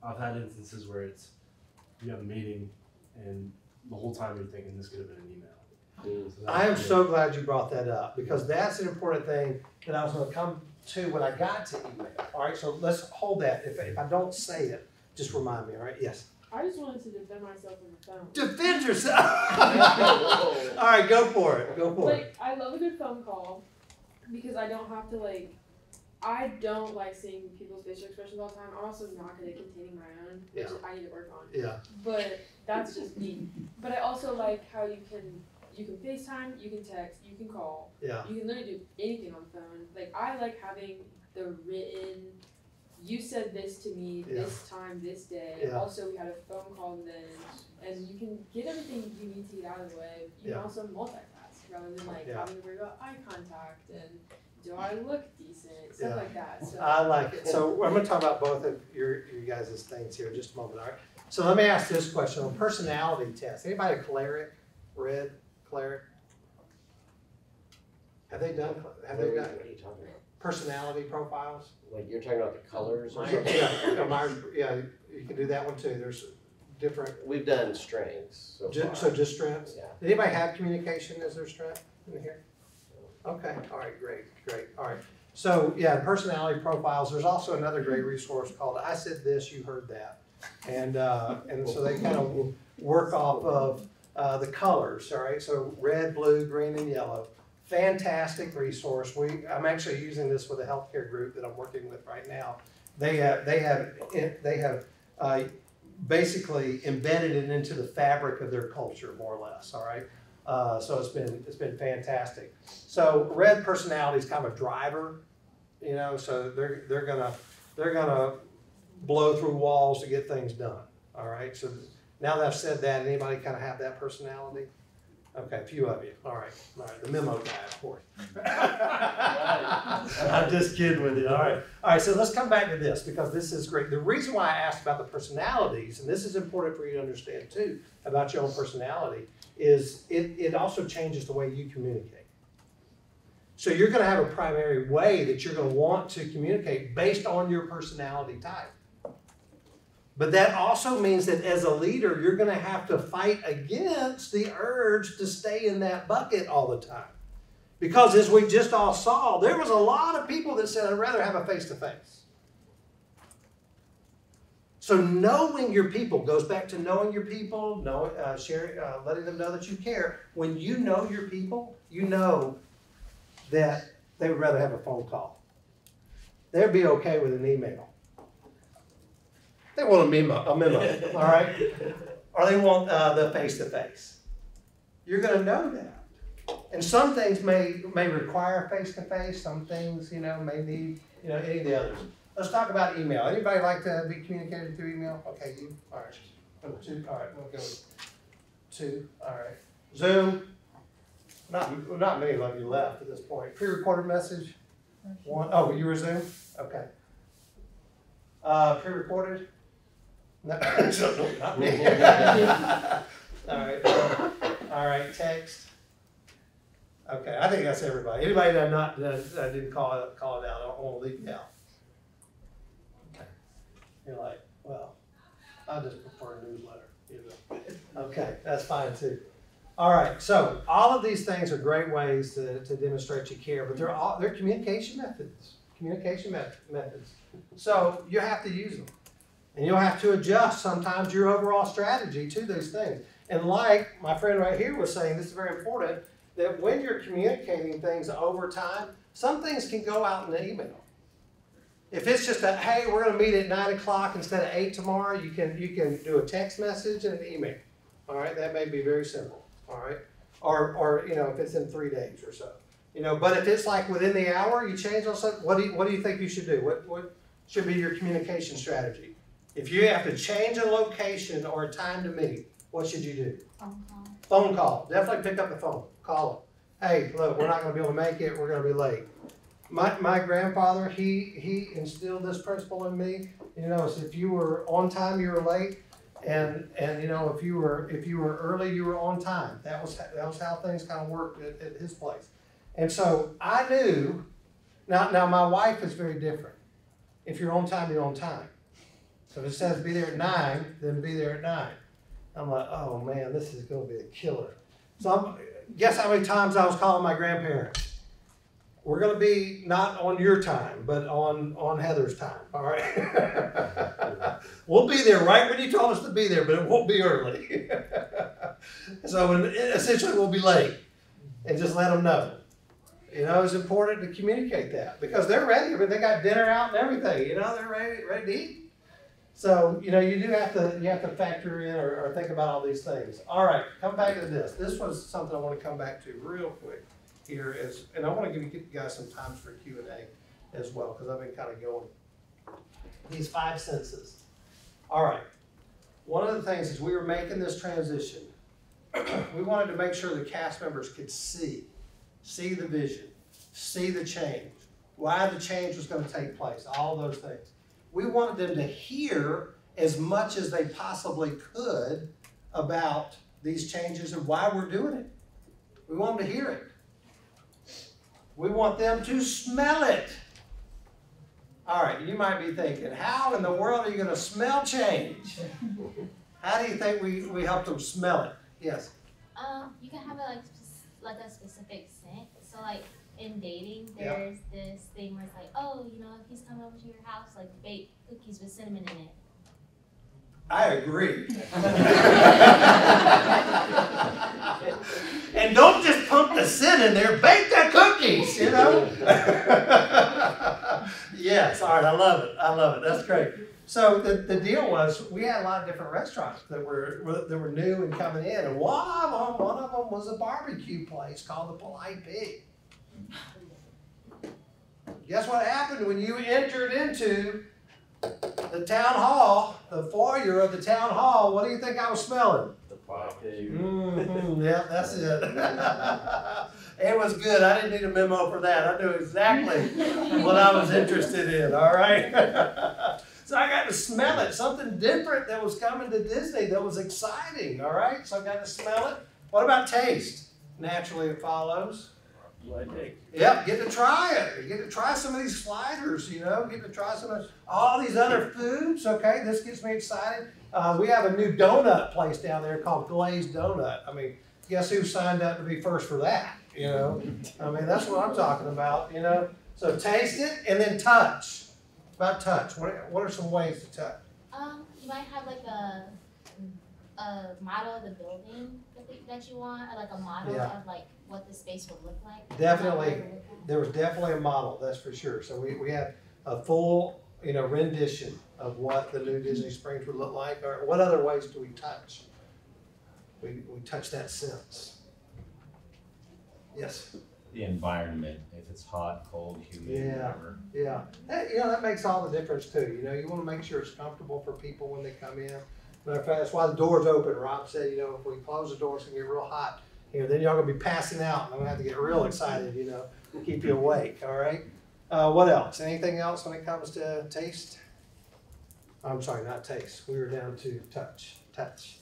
I've had instances where it's, you have a meeting and the whole time you're thinking this could have been an email. So I am so glad you brought that up because that's an important thing that I was going to come to when I got to email. All right, so let's hold that. If, if I don't say it, just remind me, all right? Yes. I just wanted to defend myself on the phone. Defend yourself. all right, go for it. Go for it. Like, I love a good phone call because I don't have to like. I don't like seeing people's facial expressions all the time. I'm also not good at containing my own, which Yeah. I need to work on. Yeah. But that's just me. But I also like how you can you can FaceTime, you can text, you can call. Yeah. You can literally do anything on the phone. Like I like having the written. You said this to me Yeah. this time, this day. Yeah. Also, we had a phone call then, and you can get everything you need to get out of the way. You Yeah. can also multitask rather than like having to worry about eye contact and do I look decent, stuff like that. So I like it. So I'm going to talk about both of your, you guys' things here in just a moment, all right? So let me ask this question on personality test. Anybody cleric, red, cleric? Have they done, have they done? What are you talking about? personality profiles? Like you're talking about the colors or Yeah, something? yeah, you can do that one too. There's different, We've done strengths so ju- far. so just strengths? Yeah. Anybody have communication as their strength in here? Okay, all right, great, great, all right. So, yeah, personality profiles, there's also another great resource called I Said This, You Heard That. And, uh, and so they kind of work off of, uh, the colors, all right? So red, blue, green, and yellow. Fantastic resource. We, I'm actually using this with a healthcare group that I'm working with right now. They have, they have, they have, uh, basically embedded it into the fabric of their culture, more or less, all right? Uh, so it's been, it's been fantastic. So red personality is kind of a driver, you know, so they're, they're gonna, they're gonna blow through walls to get things done, all right? So now that I've said that, anybody kind of have that personality? Okay, a few of you, all right, all right, the memo guy, of course. I'm just kidding with you, all right. All right, so let's come back to this because this is great. The reason why I asked about the personalities, and this is important for you to understand too, about your own personality, is it, it also changes the way you communicate. So you're gonna have a primary way that you're gonna want to communicate based on your personality type. But that also means that as a leader, you're gonna have to fight against the urge to stay in that bucket all the time. Because as we just all saw, there was a lot of people that said, I'd rather have a face to face. So knowing your people goes back to knowing your people, know, uh, share, uh, letting them know that you care. When you know your people, you know that they would rather have a phone call. They'd be okay with an email. They want a memo, a memo, all right? Or they want uh, the face-to-face. You're gonna know that. And some things may, may require face-to-face, some things, you know, may need, you know, any of the others. Let's talk about email. Anybody like to be communicated through email? Okay, you, all right. Two, all right, we'll go two, all right. Zoom, not, not many of you left at this point. Pre-recorded message, one, oh, you were Zoom? Okay. Uh, pre-recorded? No, so, no, not me. All right, all right, text. Okay, I think that's everybody. Anybody that not, that, that didn't call it, call it out, I don't wanna leave you out. Okay. You're like, well, I just prefer a newsletter, you know. Okay, that's fine too. All right, so all of these things are great ways to, to demonstrate you care, but they're all, they're communication methods, communication met- methods. So you have to use them. And you'll have to adjust sometimes your overall strategy to those things. And like my friend right here was saying, this is very important, that when you're communicating things over time, some things can go out in the email. If it's just a, hey, we're gonna meet at nine o'clock instead of eight tomorrow, you can, you can do a text message and an email. All right, that may be very simple, all right? Or, or, you know, if it's in three days or so. You know, but if it's like within the hour, you change on something, what do you, what do you think you should do? What, what should be your communication strategy? If you have to change a location or a time to meet, what should you do? Phone call. Phone call. Definitely pick up the phone. Call them. Hey, look, we're not gonna be able to make it. We're gonna be late. My, my grandfather, he, he instilled this principle in me. You know, if you were on time, you were late. And, and you know, if you were, if you were early, you were on time. That was, that was how things kind of worked at, at his place. And so I knew, now, now my wife is very different. If you're on time, you're on time. So if it says be there at nine, then be there at nine. I'm like, oh man, this is gonna be a killer. So I'm, guess how many times I was calling my grandparents? We're gonna be not on your time, but on, on Heather's time, all right? We'll be there right when you told us to be there, but it won't be early. So essentially, we'll be late, and just let them know. You know, it's important to communicate that, because they're ready, I mean, they got dinner out and everything, you know, they're ready, ready to eat. So, you know, you do have to, you have to factor in or, or think about all these things. All right, come back to this. This was something I want to come back to real quick here is, and I want to give you guys some time for Q and A as well, because I've been kind of going. These five senses. All right. One of the things is we were making this transition. we wanted to make sure the cast members could see, see the vision, see the change, why the change was going to take place, all those things we wanted them to hear as much as they possibly could about these changes and why we're doing it. We want them to hear it. We want them to smell it. All right, you might be thinking, how in the world are you going to smell change? How do you think we, we help them smell it? Yes. Um, you can have it like like a specific scent. So like in dating, Yeah. there's this thing where it's like, oh, you know, if he's coming over to your house, like bake cookies with cinnamon in it. I agree. and don't just pump the sin in there, bake the cookies, you know? yes, all right, I love it. I love it. That's great. So the, the deal was we had a lot of different restaurants that were were- that were new and coming in, and one of them one of them was a barbecue place called the Polite Pig. Guess what happened when you entered into the town hall, the foyer of the town hall? What do you think I was smelling? The pig. Mm-hmm, yeah, that's it. it was good. I didn't need a memo for that. I knew exactly what I was interested in. All right. so I got to smell it. Something different that was coming to Disney that was exciting. All right. So I got to smell it. What about taste? Naturally, it follows. Yep, get to try it. Get to try some of these sliders, you know, get to try some of all these other foods. Okay, this gets me excited. Uh, we have a new donut place down there called Glazed Donut. I mean, guess who signed up to be first for that? You know, I mean, that's what I'm talking about, you know. So taste it and then touch. About touch. What what are some ways to touch? Um, you might have like a a model of the building that, they, that you want, or like a model Yeah. of like what the space would look like. Definitely. What it would look like. There was definitely a model, that's for sure. So we, we had a full, you know, rendition of what the new Disney Springs would look like, or what other ways do we touch? We, we touch that sense. Yes? The environment, if it's hot, cold, humid, Yeah. whatever. Yeah, that, you know, that makes all the difference too, you know, you wanna make sure it's comfortable for people when they come in. Matter of fact, that's why the door's open, Rob said, you know, if we close the door, it's gonna get real hot. You know, then y'all gonna be passing out, and I'm gonna have to get real excited, you know, to keep you awake, all right? Uh, what else, anything else when it comes to taste? I'm sorry, not taste, we were down to touch, touch,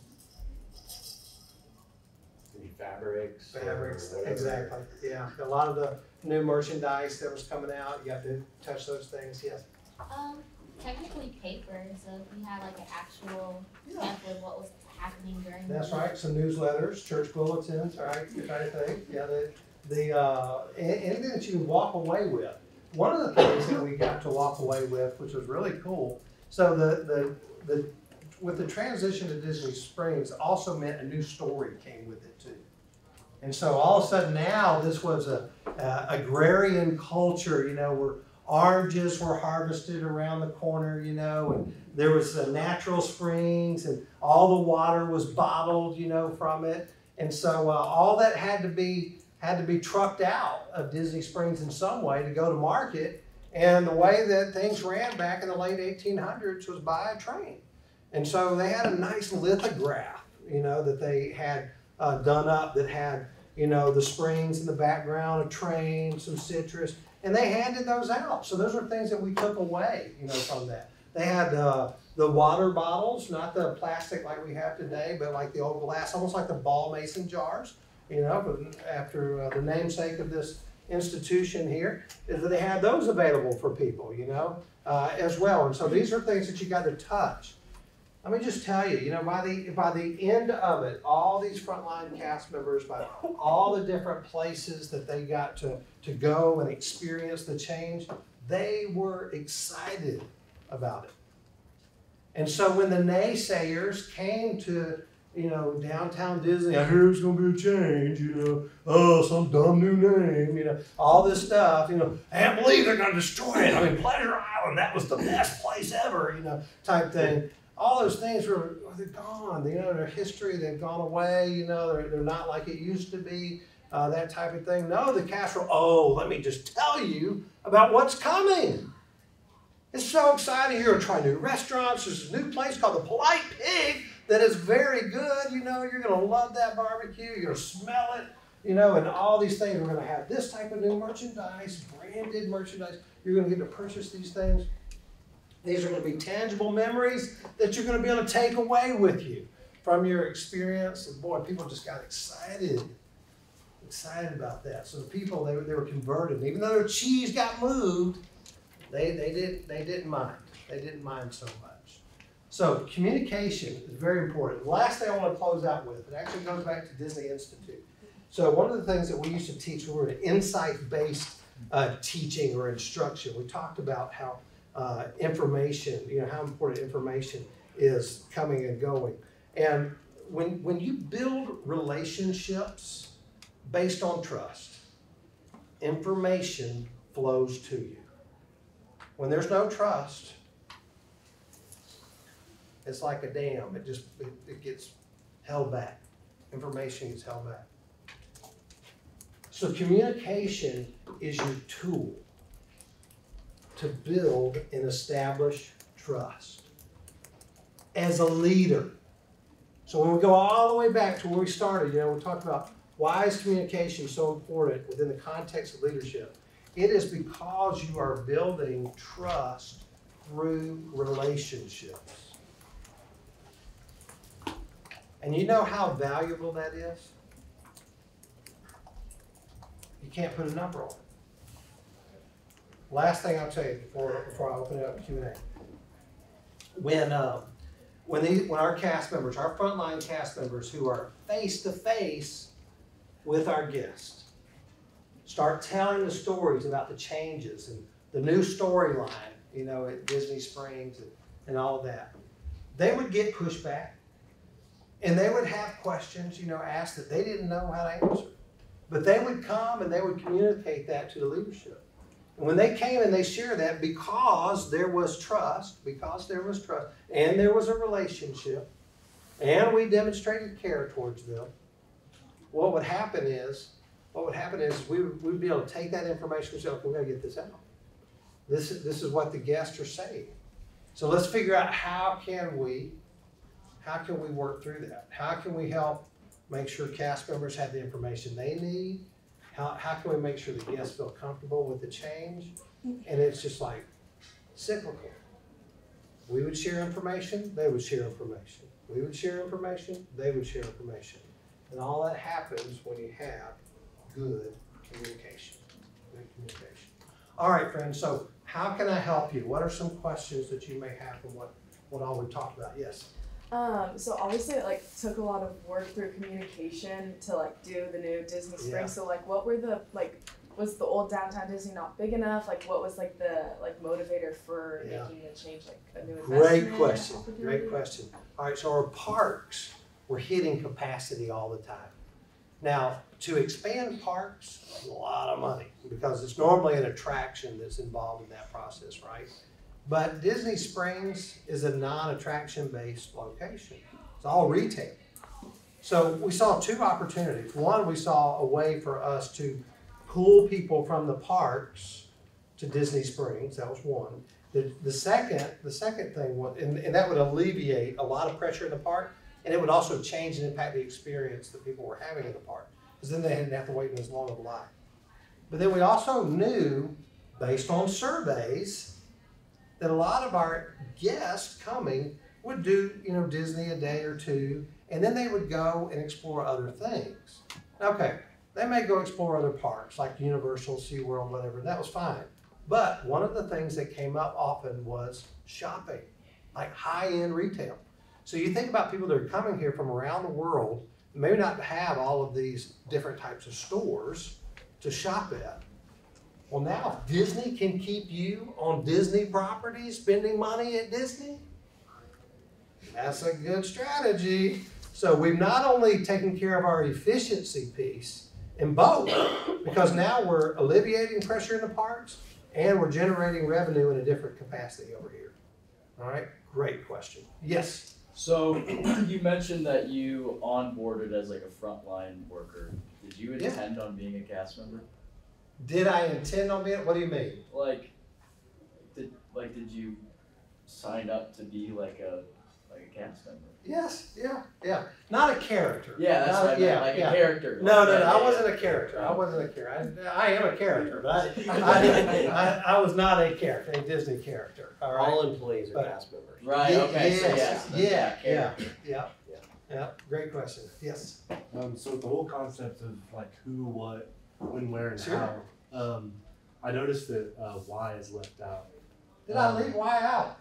Any fabrics? fabrics, exactly, yeah. A lot of the new merchandise that was coming out, you have to touch those things, yes. Um, technically paper, so if we had like an actual Yeah. pamphlet of what was happening during the That's week. right, some newsletters, church bulletins, all right, that kind of thing, yeah, the, the, uh, anything that you can walk away with. One of the things that we got to walk away with, which was really cool, so the, the, the, with the transition to Disney Springs, also meant a new story came with it too. And so all of a sudden now, this was a, a agrarian culture, you know, where oranges were harvested around the corner, you know, and there was uh, natural springs and all the water was bottled, you know, from it. And so uh, all that had to be had to be trucked out of Disney Springs in some way to go to market. And the way that things ran back in the late 1800s was by a train. And so they had a nice lithograph, you know, that they had uh, done up that had, you know, the springs in the background, a train, some citrus, and they handed those out. So those are things that we took away, you know, from that. They had uh, the water bottles, not the plastic like we have today, but like the old glass, almost like the ball mason jars, you know, after uh, the namesake of this institution here, is that they had those available for people, you know, uh, as well. And so these are things that you got to touch. Let me just tell you, you know, by the by the end of it, all these frontline cast members, by all the different places that they got to to go and experience the change, they were excited about it. And so when the naysayers came to, you know, downtown Disney, I hear it's gonna be a change, you know, oh, some dumb new name, you know, all this stuff, you know, I can't believe they're gonna destroy it. I mean, Pleasure Island, that was the best place ever, you know, type thing. All those things were, they're gone, you know, their history, they've gone away, you know, they're, they're not like it used to be, uh, that type of thing. No, the casserole, oh, let me just tell you about what's coming. It's so exciting. You're gonna try new restaurants. There's a new place called the Polite Pig that is very good. You know, you're gonna love that barbecue. You're gonna smell it. You know, and all these things. We're gonna have this type of new merchandise, branded merchandise. You're gonna get to purchase these things. These are gonna be tangible memories that you're gonna be able to take away with you from your experience. And boy, people just got excited excited about that. So the people they were, they were converted. Even though their cheese got moved, they they did they didn't mind. They didn't mind so much. So communication is very important. The last thing I want to close out with, it actually goes back to Disney Institute. So one of the things that we used to teach, we were an insight-based uh, teaching or instruction. We talked about how uh, information, you know, how important information is coming and going. And when when you build relationships based on trust, information flows to you. When there's no trust, it's like a dam. It just it, it gets held back. Information gets held back. So communication is your tool to build and establish trust. As a leader. So when we go all the way back to where we started, you know, we talked about why is communication so important within the context of leadership? It is because you are building trust through relationships. And you know how valuable that is? You can't put a number on it. Last thing I'll tell you before, before I open it up to Q&A. When, um, when, these, when our cast members, our frontline cast members who are face to face with our guests, start telling the stories about the changes and the new storyline, you know, at Disney Springs and, and all that, they would get pushback and they would have questions, you know, asked that they didn't know how to answer. But they would come and they would communicate that to the leadership. When they came and they shared that, because there was trust, because there was trust, and there was a relationship, and we demonstrated care towards them, what would happen is, what would happen is we would, we'd be able to take that information and say, okay, we gotta get this out. This is, this is what the guests are saying. So let's figure out how can we, how can we work through that? How can we help make sure cast members have the information they need? How, how can we make sure the guests feel comfortable with the change? Mm-hmm. And it's just like cyclical. We would share information, they would share information. We would share information, they would share information. And all that happens when you have good communication. Good communication. All right, friends, so how can I help you? What are some questions that you may have from what, what all we talked about? Yes. Um, so obviously it like took a lot of work through communication to like do the new Disney Springs. Yeah. So like what were the like was the old downtown Disney not big enough? Like what was like the like motivator for Yeah. making a change like a new Great question, great question. All right, so our parks, we're hitting capacity all the time. Now, to expand parks, a lot of money, because it's normally an attraction that's involved in that process, right? But Disney Springs is a non-attraction based location. It's all retail. So we saw two opportunities. One, we saw a way for us to pull people from the parks to Disney Springs. That was one. The, the second, the second thing was, and, and that would alleviate a lot of pressure in the park, and it would also change and impact the experience that people were having in the park, because then they didn't have to wait in as long of a line. But then we also knew, based on surveys, that a lot of our guests coming would do, you know, Disney a day or two, and then they would go and explore other things. Okay, they may go explore other parks like Universal, SeaWorld, whatever, that was fine. But one of the things that came up often was shopping, like high end retail. So you think about people that are coming here from around the world, maybe not have all of these different types of stores to shop at. Well, now if Disney can keep you on Disney property spending money at Disney. That's a good strategy. So we've not only taken care of our efficiency piece in both, because now we're alleviating pressure in the parks and we're generating revenue in a different capacity over here. All right, great question. Yes. So you mentioned that you onboarded as like a frontline worker. Did you Yeah. intend on being a cast member? Did I intend on being? What do you mean? Like, did like did you sign up to be like a like a cast member? Yes. Yeah. Yeah. Not a character. Yeah, that's Not- what I meant, yeah, like a character. No, Like, no, yeah, no. I yeah, wasn't a character. I wasn't a character. I, I am a character, but I, I, I, I was not a character, a Disney character. All right. All employees are But- cast members. Right. Ye- Okay. So yes, yes. then, yeah. Yeah. Yeah. Great question. Yes. Um, so the whole concept of like who, what, when, where, and Sure. how. Um, I noticed that uh, why is left out. Did I leave Y out?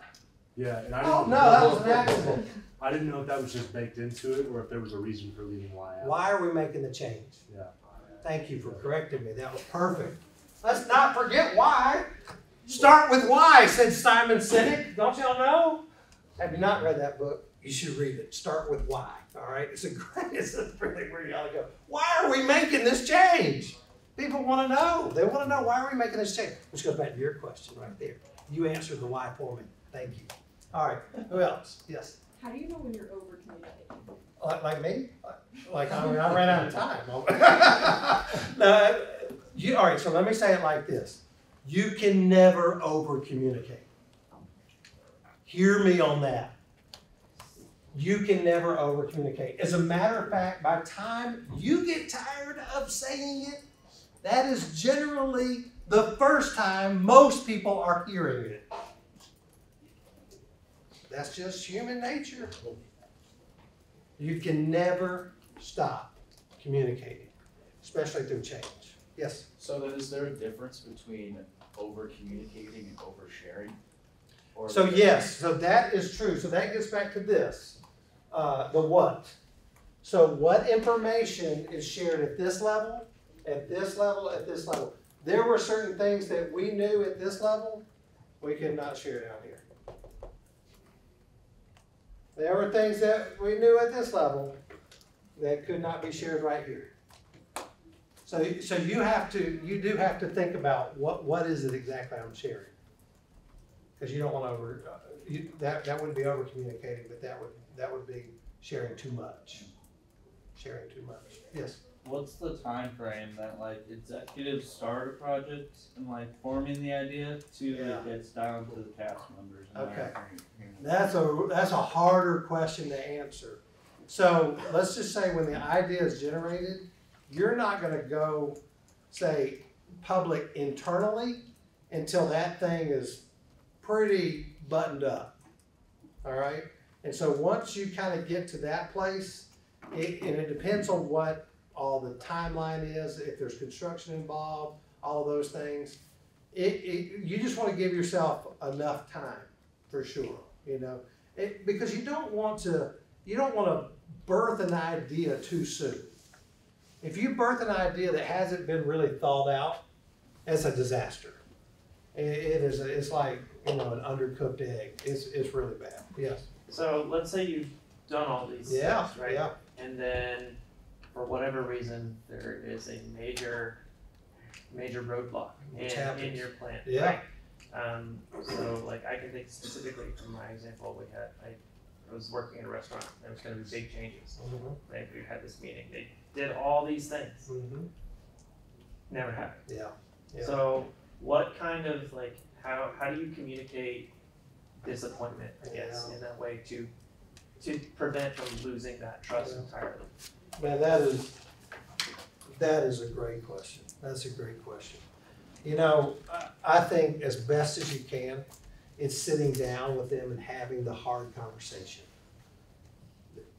Yeah, and I Oh no, that was an accident. I didn't know if that was just baked into it or if there was a reason for leaving Y out. Why are we making the change? Yeah. Thank you for correcting me. That was perfect. Let's not forget why. Start with why, said Simon Sinek. Don't y'all know? Have you not read that book? You should read it. Start with why. All right. It's a great, it's a really where to go. Why are we making this change? People want to know. They want to know why are we making this change? Which goes back to your question right there. You answered the why for me. Thank you. All right. Who else? Yes. How do you know when you're over communicating? Uh, like, like me? Like, I mean, I ran out of time. no, you, all right, so let me say it like this. You can never over communicate. Hear me on that. You can never over communicate. As a matter of fact, by time you get tired of saying it, that is generally the first time most people are hearing it. That's just human nature. You can never stop communicating, especially through change. Yes. So then, is there a difference between over communicating and oversharing? Or So yes, so that is true. So that gets back to this, uh, the what. So what information is shared at this level, at this level, at this level? There were certain things that we knew at this level, we could not share down here. There were things that we knew at this level that could not be shared right here. So, so you have to, you do have to think about what, what is it exactly I'm sharing? Cause you don't wanna over, uh, you, that, that wouldn't be over communicating, but that would, that would be sharing too much. Sharing too much, yes. What's the time frame that like executives start a project and like forming the idea to Yeah. it gets down to the cast members? Okay. That's a, that's a harder question to answer. So let's just say when the idea is generated, you're not gonna go, say, public internally until that thing is pretty buttoned up. All right? And so once you kind of get to that place, it, and it depends on what all the timeline is, if there's construction involved, all those things. It, it, you just wanna give yourself enough time, for sure, you know? It, because you don't want to, you don't wanna birth an idea too soon. If you birth an idea that hasn't been really thought out, it's a disaster. It, it is, a- it's like, you know, an undercooked egg, it's, it's really bad, yes. So let's say you've done all these Yeah, steps, right? yeah. And then, for whatever reason, there is a major, major roadblock in, Which in happens. your plan, Yeah. right? Um, so like, I can think specifically from my example, we had, I was working in a restaurant, there was gonna be big changes. Mhm. Right, we had this meeting, they did all these things, Mhm. never happened. Yeah, yeah. So what kind of like how how do you communicate disappointment, I guess, in that way to to prevent from losing that trust entirely? Man, that is, that is a great question. That's a great question. You know, I, think as best as you can, it's sitting down with them and having the hard conversation.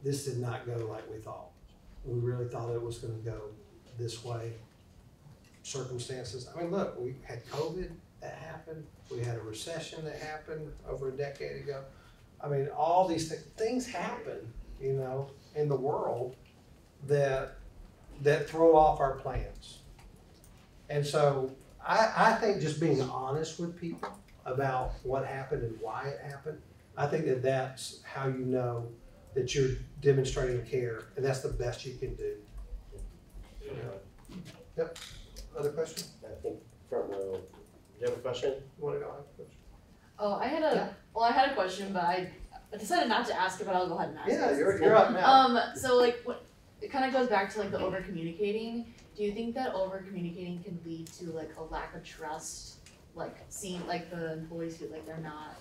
This did not go like we thought. We really thought it was gonna go this way. Circumstances, I mean, look, we had COVID that happened. We had a recession that happened over a decade ago. I mean, all these things, things happen, you know, in the world that that throw off our plans. And so I, I think just being honest with people about what happened and why it happened, I think that that's how you know that you're demonstrating care, and that's the best you can do. Yep. Other question? I think front row, do you have a question? You wanna go? I have a question. Oh, I had a well, I had a question, but I decided not to ask it, but I'll go ahead and ask Yeah, it. you're, you're up now. Um, so like, what it kind of goes back to like the over communicating. Do you think that over communicating can lead to like a lack of trust, like seeing like the employees feel like they're not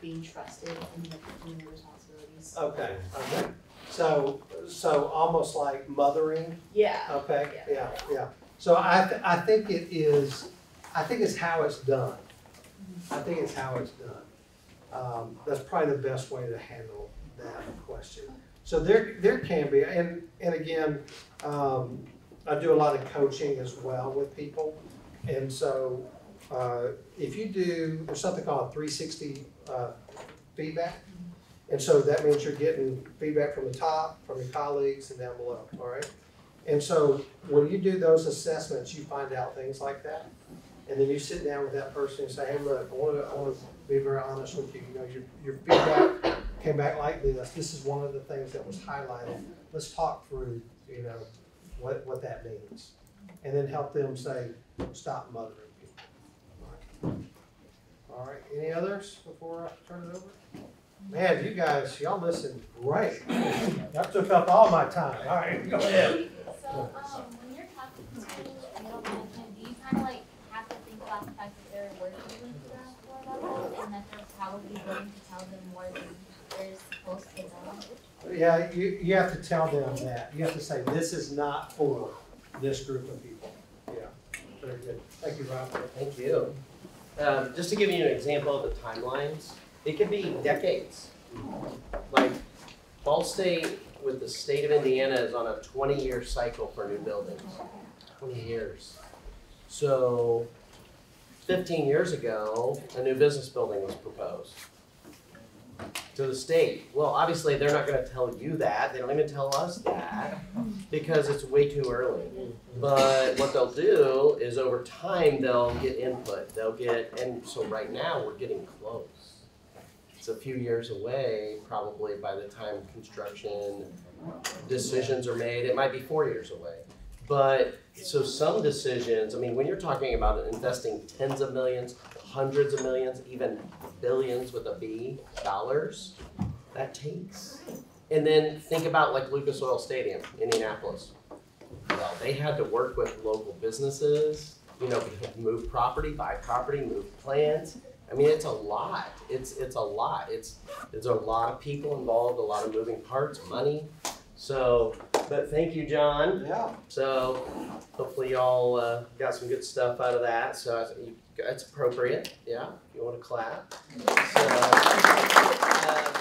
being trusted in like doing their responsibilities? Okay, okay. So, so almost like mothering Yeah. Okay, yeah, yeah. So I, th- I think it is, I think it's how it's done. I think it's how it's done. Um, that's probably the best way to handle that question. So there, there can be, and, and again, um, I do a lot of coaching as well with people. And so, uh, if you do, there's something called three sixty, uh, feedback. And so that means you're getting feedback from the top, from your colleagues and down below, all right? And so when you do those assessments, you find out things like that. And then you sit down with that person and say, hey, look, I wanna, I wanna be very honest with you, you know, your, your feedback came back like this, this is one of the things that was highlighted. Let's talk through, you know, what, what that means. And then help them say, stop mothering people. All right, any others before I turn it over? Man, you guys, y'all listen great. That took up all my time. All right, go ahead. So, um, when you're talking to middle management, do you kind of like have to think about the fact that they're working with the floor level and that they're probably going to tell them more than they're supposed to know? Yeah, you, you have to tell them that. You have to say, this is not for this group of people. Yeah, very good. Thank you, Rob. Thank you. Um, just to give you an example of the timelines, it could be decades. Like, Ball State with the state of Indiana is on a twenty-year cycle for new buildings. Twenty years. So, fifteen years ago, a new business building was proposed to the state. Well, obviously, they're not gonna tell you that, they don't even tell us that, because it's way too early. But what they'll do is over time, they'll get input, they'll get, and so right now, we're getting close. It's a few years away, probably by the time construction decisions are made, it might be four years away. But, so some decisions, I mean, when you're talking about investing tens of millions, hundreds of millions, even billions with a B dollars, that takes. And then think about like Lucas Oil Stadium, Indianapolis. Well, they had to work with local businesses, you know, move property, buy property, move plans. I mean, it's a lot. It's it's a lot. It's it's a lot of people involved, a lot of moving parts, money. So, but thank you, Jon. Yeah. So, hopefully y'all uh, got some good stuff out of that. So I you- it's appropriate. Yeah, if you want to clap. So, uh,